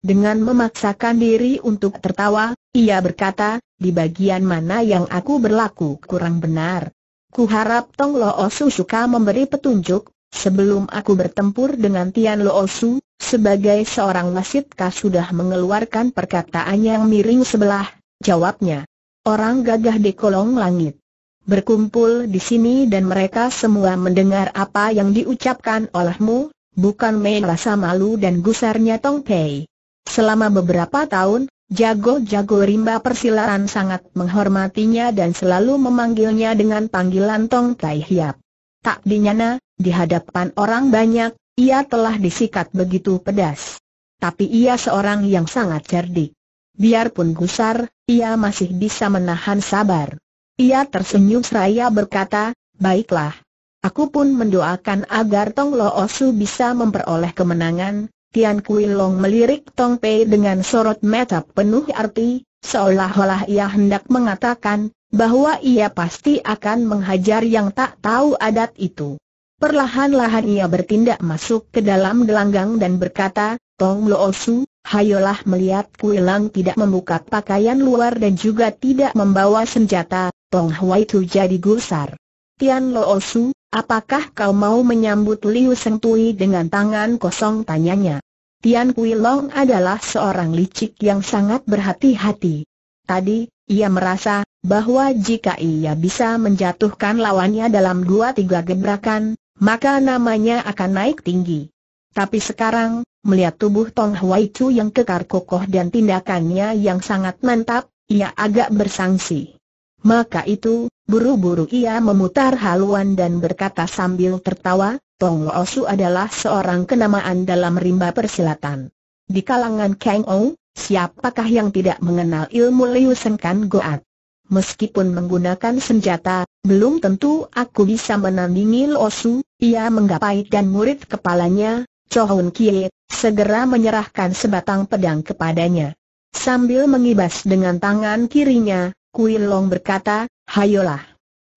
Dengan memaksakan diri untuk tertawa, ia berkata, di bagian mana yang aku berlaku kurang benar. Kuharap Tong Lo Osu suka memberi petunjuk, Sebelum aku bertempur dengan Tian Lo Su, sebagai seorang wasit kau sudah mengeluarkan perkataan yang miring sebelah, jawabnya. Orang gagah di kolong langit. Berkumpul di sini dan mereka semua mendengar apa yang diucapkan olehmu, bukan main rasa malu dan gusarnya Tong Pei. Selama beberapa tahun, jago-jago rimba persilaran sangat menghormatinya dan selalu memanggilnya dengan panggilan Tong Tai Hiap. Tak dinyana, di hadapan orang banyak, ia telah disikat begitu pedas. Tapi ia seorang yang sangat cerdik. Biarpun gusar, ia masih bisa menahan sabar. Ia tersenyum seraya berkata, baiklah. Aku pun mendoakan agar Tong Lo Osu bisa memperoleh kemenangan. Tian Kui Long melirik Tong Pei dengan sorot mata penuh arti, seolah-olah ia hendak mengatakan, bahwa ia pasti akan menghajar yang tak tahu adat itu. Perlahan-lahan ia bertindak masuk ke dalam gelanggang dan berkata, Tong Lo Su, hayolah melihat Kuilang tidak membuka pakaian luar dan juga tidak membawa senjata, Tong Hwai Tu jadi gusar. Tian Lo Su, apakah kau mau menyambut Liu Seng Tui dengan tangan kosong tanyanya? Tian Kui Long adalah seorang licik yang sangat berhati-hati. Tadi, ia merasa bahwa jika ia bisa menjatuhkan lawannya dalam dua tiga gebrakan, maka namanya akan naik tinggi. Tapi sekarang, melihat tubuh Tong Hwai Chu yang kekar kokoh dan tindakannya yang sangat mantap, ia agak bersangsi. Maka itu, buru-buru ia memutar haluan dan berkata sambil tertawa, Tong Su adalah seorang kenamaan dalam rimba persilatan. Di kalangan Kang Ou, siapakah yang tidak mengenal ilmu Liu Senkan Goat? Meskipun menggunakan senjata, belum tentu aku bisa menandingi Losu, ia menggapai dan murid kepalanya, Chohun Kie, segera menyerahkan sebatang pedang kepadanya. Sambil mengibas dengan tangan kirinya, Kui Long berkata, hayolah.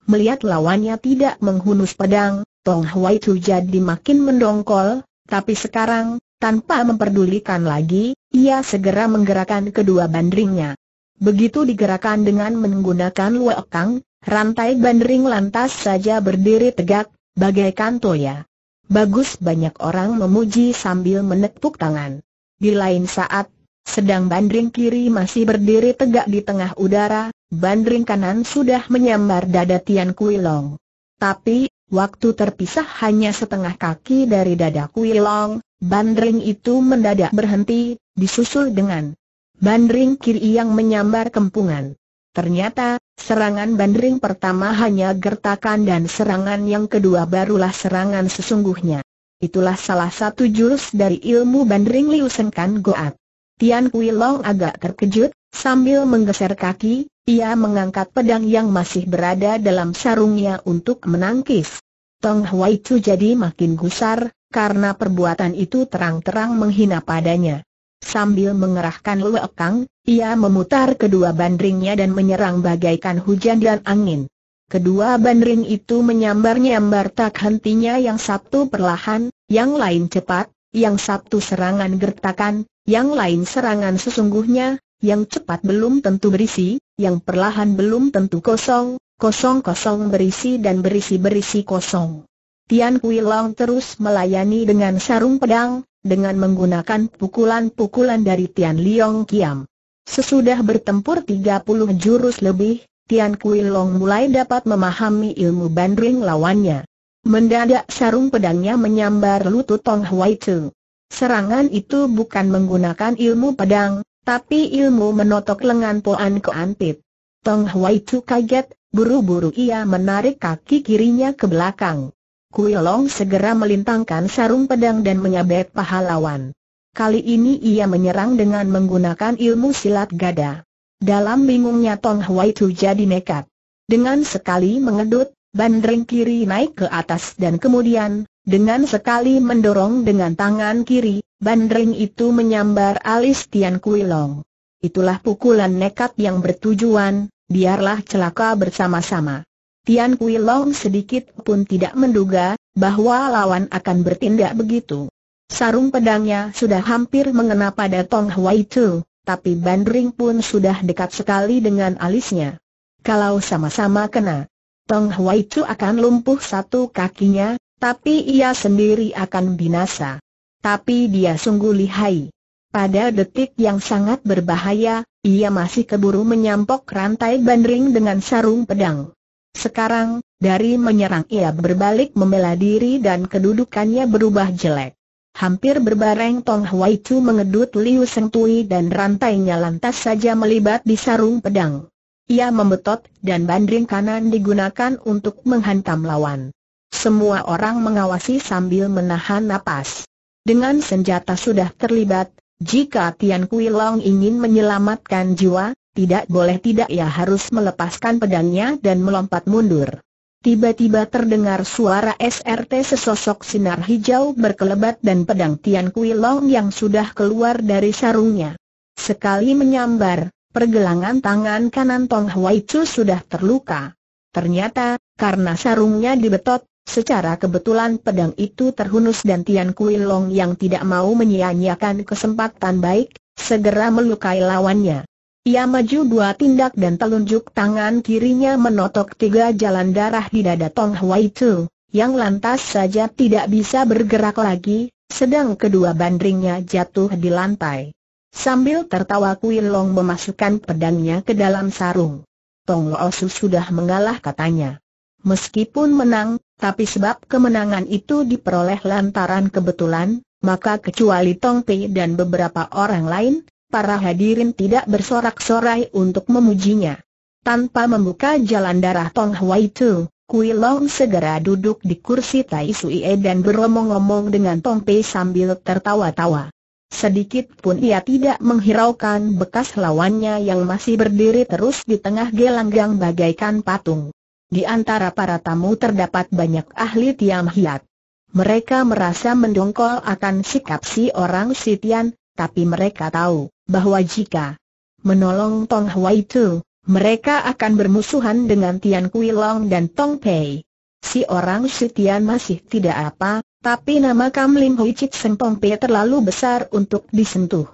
Melihat lawannya tidak menghunus pedang, Tong Hwai Tu jadi makin mendongkol, tapi sekarang, tanpa memperdulikan lagi, ia segera menggerakkan kedua bandringnya. Begitu digerakkan dengan menggunakan luekang, rantai bandring lantas saja berdiri tegak, bagaikan toya. Bagus banyak orang memuji sambil menepuk tangan. Di lain saat, sedang bandring kiri masih berdiri tegak di tengah udara, bandring kanan sudah menyambar dada Tian Kuilong. Tapi, waktu terpisah hanya setengah kaki dari dada Kuilong, bandring itu mendadak berhenti, disusul dengan bandring kiri yang menyambar kempungan. Ternyata, serangan bandring pertama hanya gertakan dan serangan yang kedua barulah serangan sesungguhnya. Itulah salah satu jurus dari ilmu bandring Liu Senkan Goat. Tian Kui Long agak terkejut, sambil menggeser kaki, ia mengangkat pedang yang masih berada dalam sarungnya untuk menangkis. Tong Hui Chu jadi makin gusar, karena perbuatan itu terang-terang menghina padanya. Sambil mengerahkan luekang, ia memutar kedua bandringnya dan menyerang bagaikan hujan dan angin. Kedua bandring itu menyambar-nyambar tak hentinya yang satu perlahan, yang lain cepat, yang satu serangan gertakan, yang lain serangan sesungguhnya, yang cepat belum tentu berisi, yang perlahan belum tentu kosong, kosong-kosong berisi dan berisi-berisi kosong. Tian Kui Long terus melayani dengan sarung pedang, dengan menggunakan pukulan-pukulan dari Tian Liong Kiam. Sesudah bertempur 30 jurus lebih, Tian Kui Long mulai dapat memahami ilmu bandring lawannya. Mendadak sarung pedangnya menyambar lutut Tong Hui Tzu. Serangan itu bukan menggunakan ilmu pedang, tapi ilmu menotok lengan Poan Keantit. Tong Hui Tzu kaget, buru-buru ia menarik kaki kirinya ke belakang. Kui Long segera melintangkan sarung pedang dan menyabet pahlawan. Kali ini ia menyerang dengan menggunakan ilmu silat gada. Dalam bingungnya Tong Hui Tu jadi nekat. Dengan sekali mengedut, bandring kiri naik ke atas dan kemudian, dengan sekali mendorong dengan tangan kiri, bandring itu menyambar alis Tian Kui Long. Itulah pukulan nekat yang bertujuan, biarlah celaka bersama-sama. Tian Kui Long sedikit pun tidak menduga, bahwa lawan akan bertindak begitu. Sarung pedangnya sudah hampir mengena pada Tong Hui Tu, tapi Bandring pun sudah dekat sekali dengan alisnya. Kalau sama-sama kena, Tong Hui Tu akan lumpuh satu kakinya, tapi ia sendiri akan binasa. Tapi dia sungguh lihai. Pada detik yang sangat berbahaya, ia masih keburu menyampok rantai bandring dengan sarung pedang. Sekarang, dari menyerang ia berbalik membela diri dan kedudukannya berubah jelek. Hampir berbareng Tong Hui Chu mengedut Liu Seng Tui dan rantainya lantas saja melibat di sarung pedang. Ia membetot dan bandring kanan digunakan untuk menghantam lawan. Semua orang mengawasi sambil menahan napas. Dengan senjata sudah terlibat, jika Tian Kui Long ingin menyelamatkan jiwa, tidak boleh tidak ia harus melepaskan pedangnya dan melompat mundur. Tiba-tiba terdengar suara SRT sesosok sinar hijau berkelebat dan pedang Tian Kui Long yang sudah keluar dari sarungnya. Sekali menyambar, pergelangan tangan kanan Tong Hui Chu sudah terluka. Ternyata, karena sarungnya dibetot, secara kebetulan pedang itu terhunus dan Tian Kui Long yang tidak mau menyia-nyiakan kesempatan baik, segera melukai lawannya. Ia maju dua tindak dan telunjuk tangan kirinya menotok tiga jalan darah di dada Tong Tu, yang lantas saja tidak bisa bergerak lagi, sedang kedua bandringnya jatuh di lantai. Sambil tertawa Kui Long memasukkan pedangnya ke dalam sarung. Tong Loosu sudah mengalah katanya. Meskipun menang, tapi sebab kemenangan itu diperoleh lantaran kebetulan, maka kecuali Tong Pei dan beberapa orang lain, para hadirin tidak bersorak-sorai untuk memujinya. Tanpa membuka jalan darah Tong Hua itu, Kui Long segera duduk di kursi Tai Sui dan beromong-omong dengan Tong Pei sambil tertawa-tawa. Sedikit pun ia tidak menghiraukan bekas lawannya yang masih berdiri terus di tengah gelanggang bagaikan patung. Di antara para tamu terdapat banyak ahli tiam hiat. Mereka merasa mendongkol akan sikap si orang sitian, tapi mereka tahu bahwa jika menolong Tong Hua itu, mereka akan bermusuhan dengan Tian Kui Long dan Tong Pei. Si orang sitian masih tidak apa, tapi nama Kam Lim Hui Chit Seng Tong Pei terlalu besar untuk disentuh.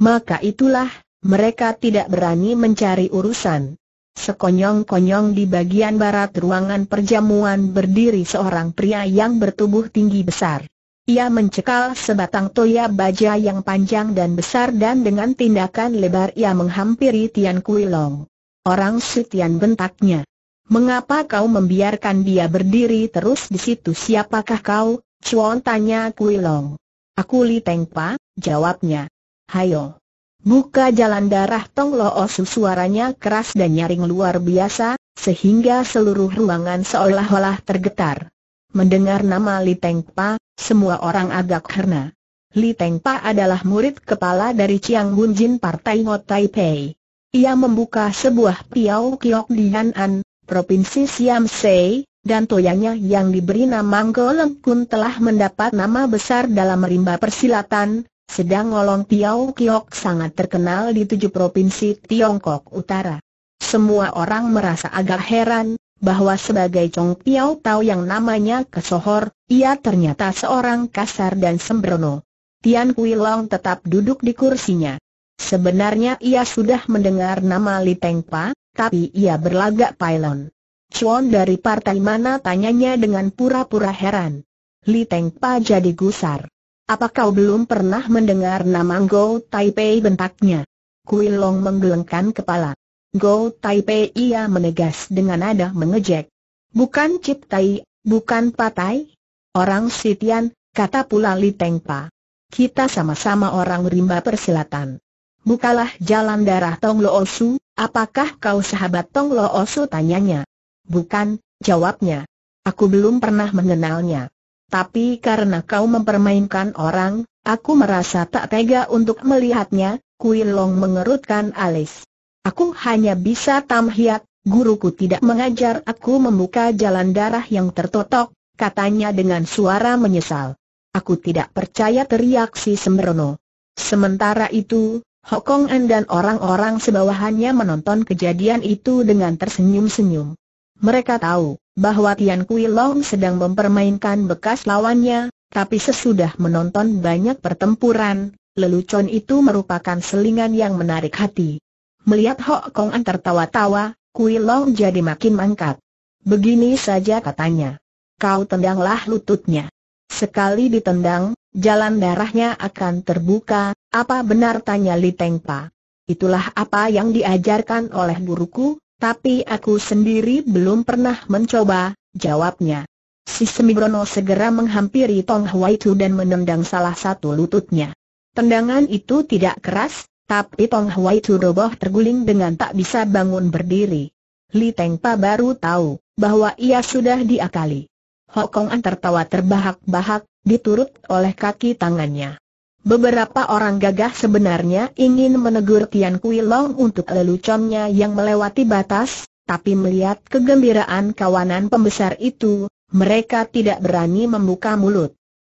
Maka itulah, mereka tidak berani mencari urusan. Sekonyong-konyong di bagian barat ruangan perjamuan berdiri seorang pria yang bertubuh tinggi besar. Ia mencekal sebatang toya baja yang panjang dan besar dan dengan tindakan lebar ia menghampiri Tian Kui Long. Orang Sitian bentaknya. Mengapa kau membiarkan dia berdiri terus di situ? Siapakah kau? Chuan tanya Kui Long. Aku Li Tengpa, jawabnya. Hayo. Buka jalan darah Tong Loosu suaranya keras dan nyaring luar biasa, sehingga seluruh ruangan seolah-olah tergetar. Mendengar nama Li Tengpa, semua orang agak herna. Li Tengpa adalah murid kepala dari Chiang Bun Jin Partai Ngo Taipei. Ia membuka sebuah piau kiok di Yan'an, Provinsi Siam Sei, dan toyanya yang diberi nama Goleng Kun telah mendapat nama besar dalam rimba persilatan, sedang Ngolong Piao Kiok sangat terkenal di tujuh provinsi Tiongkok Utara. Semua orang merasa agak heran, bahwa sebagai Chong Piao Tao yang namanya kesohor, ia ternyata seorang kasar dan sembrono. Tian Kui Long tetap duduk di kursinya. Sebenarnya ia sudah mendengar nama Li Tengpa, tapi ia berlagak pailon. Chuan dari partai mana tanyanya dengan pura-pura heran. Li Tengpa jadi gusar. Apa kau belum pernah mendengar nama Go Taipei bentaknya? Kui Long menggelengkan kepala. Go Taipei ia menegas dengan nada mengejek. Bukan Cip Tai, bukan Patai? Orang Sitian, kata pula Li Tengpa. Kita sama-sama orang rimba persilatan. Bukalah jalan darah Tong Lo Osu, apakah kau sahabat Tong Lo Osu tanyanya? Bukan, jawabnya. Aku belum pernah mengenalnya. Tapi karena kau mempermainkan orang, aku merasa tak tega untuk melihatnya, Kui Long mengerutkan alis. Aku hanya bisa tamhiat, guruku tidak mengajar aku membuka jalan darah yang tertotok, katanya dengan suara menyesal. Aku tidak percaya teriak si sembrono. Sementara itu, Hokong An dan orang-orang sebawahannya menonton kejadian itu dengan tersenyum-senyum. Mereka tahu, bahwa Tian Kui Long sedang mempermainkan bekas lawannya, tapi sesudah menonton banyak pertempuran, lelucon itu merupakan selingan yang menarik hati. Melihat Hok Kong An tertawa-tawa, Kui Long jadi makin mangkat. Begini saja katanya. Kau tendanglah lututnya. Sekali ditendang, jalan darahnya akan terbuka, apa benar tanya Li Tengpa. Itulah apa yang diajarkan oleh guruku, tapi aku sendiri belum pernah mencoba, jawabnya. Si Semibrono segera menghampiri Tong Hwai Tu dan menendang salah satu lututnya. Tendangan itu tidak keras, tapi Tong Hwai Tu roboh terguling dengan tak bisa bangun berdiri. Li Tengpa baru tahu bahwa ia sudah diakali. Hok Kong An tertawa terbahak-bahak, diturut oleh kaki tangannya. Beberapa orang gagah sebenarnya ingin menegur Tian Kui Long untuk leluconnya yang melewati batas, tapi melihat kegembiraan kawanan pembesar itu, mereka tidak berani membuka mulut.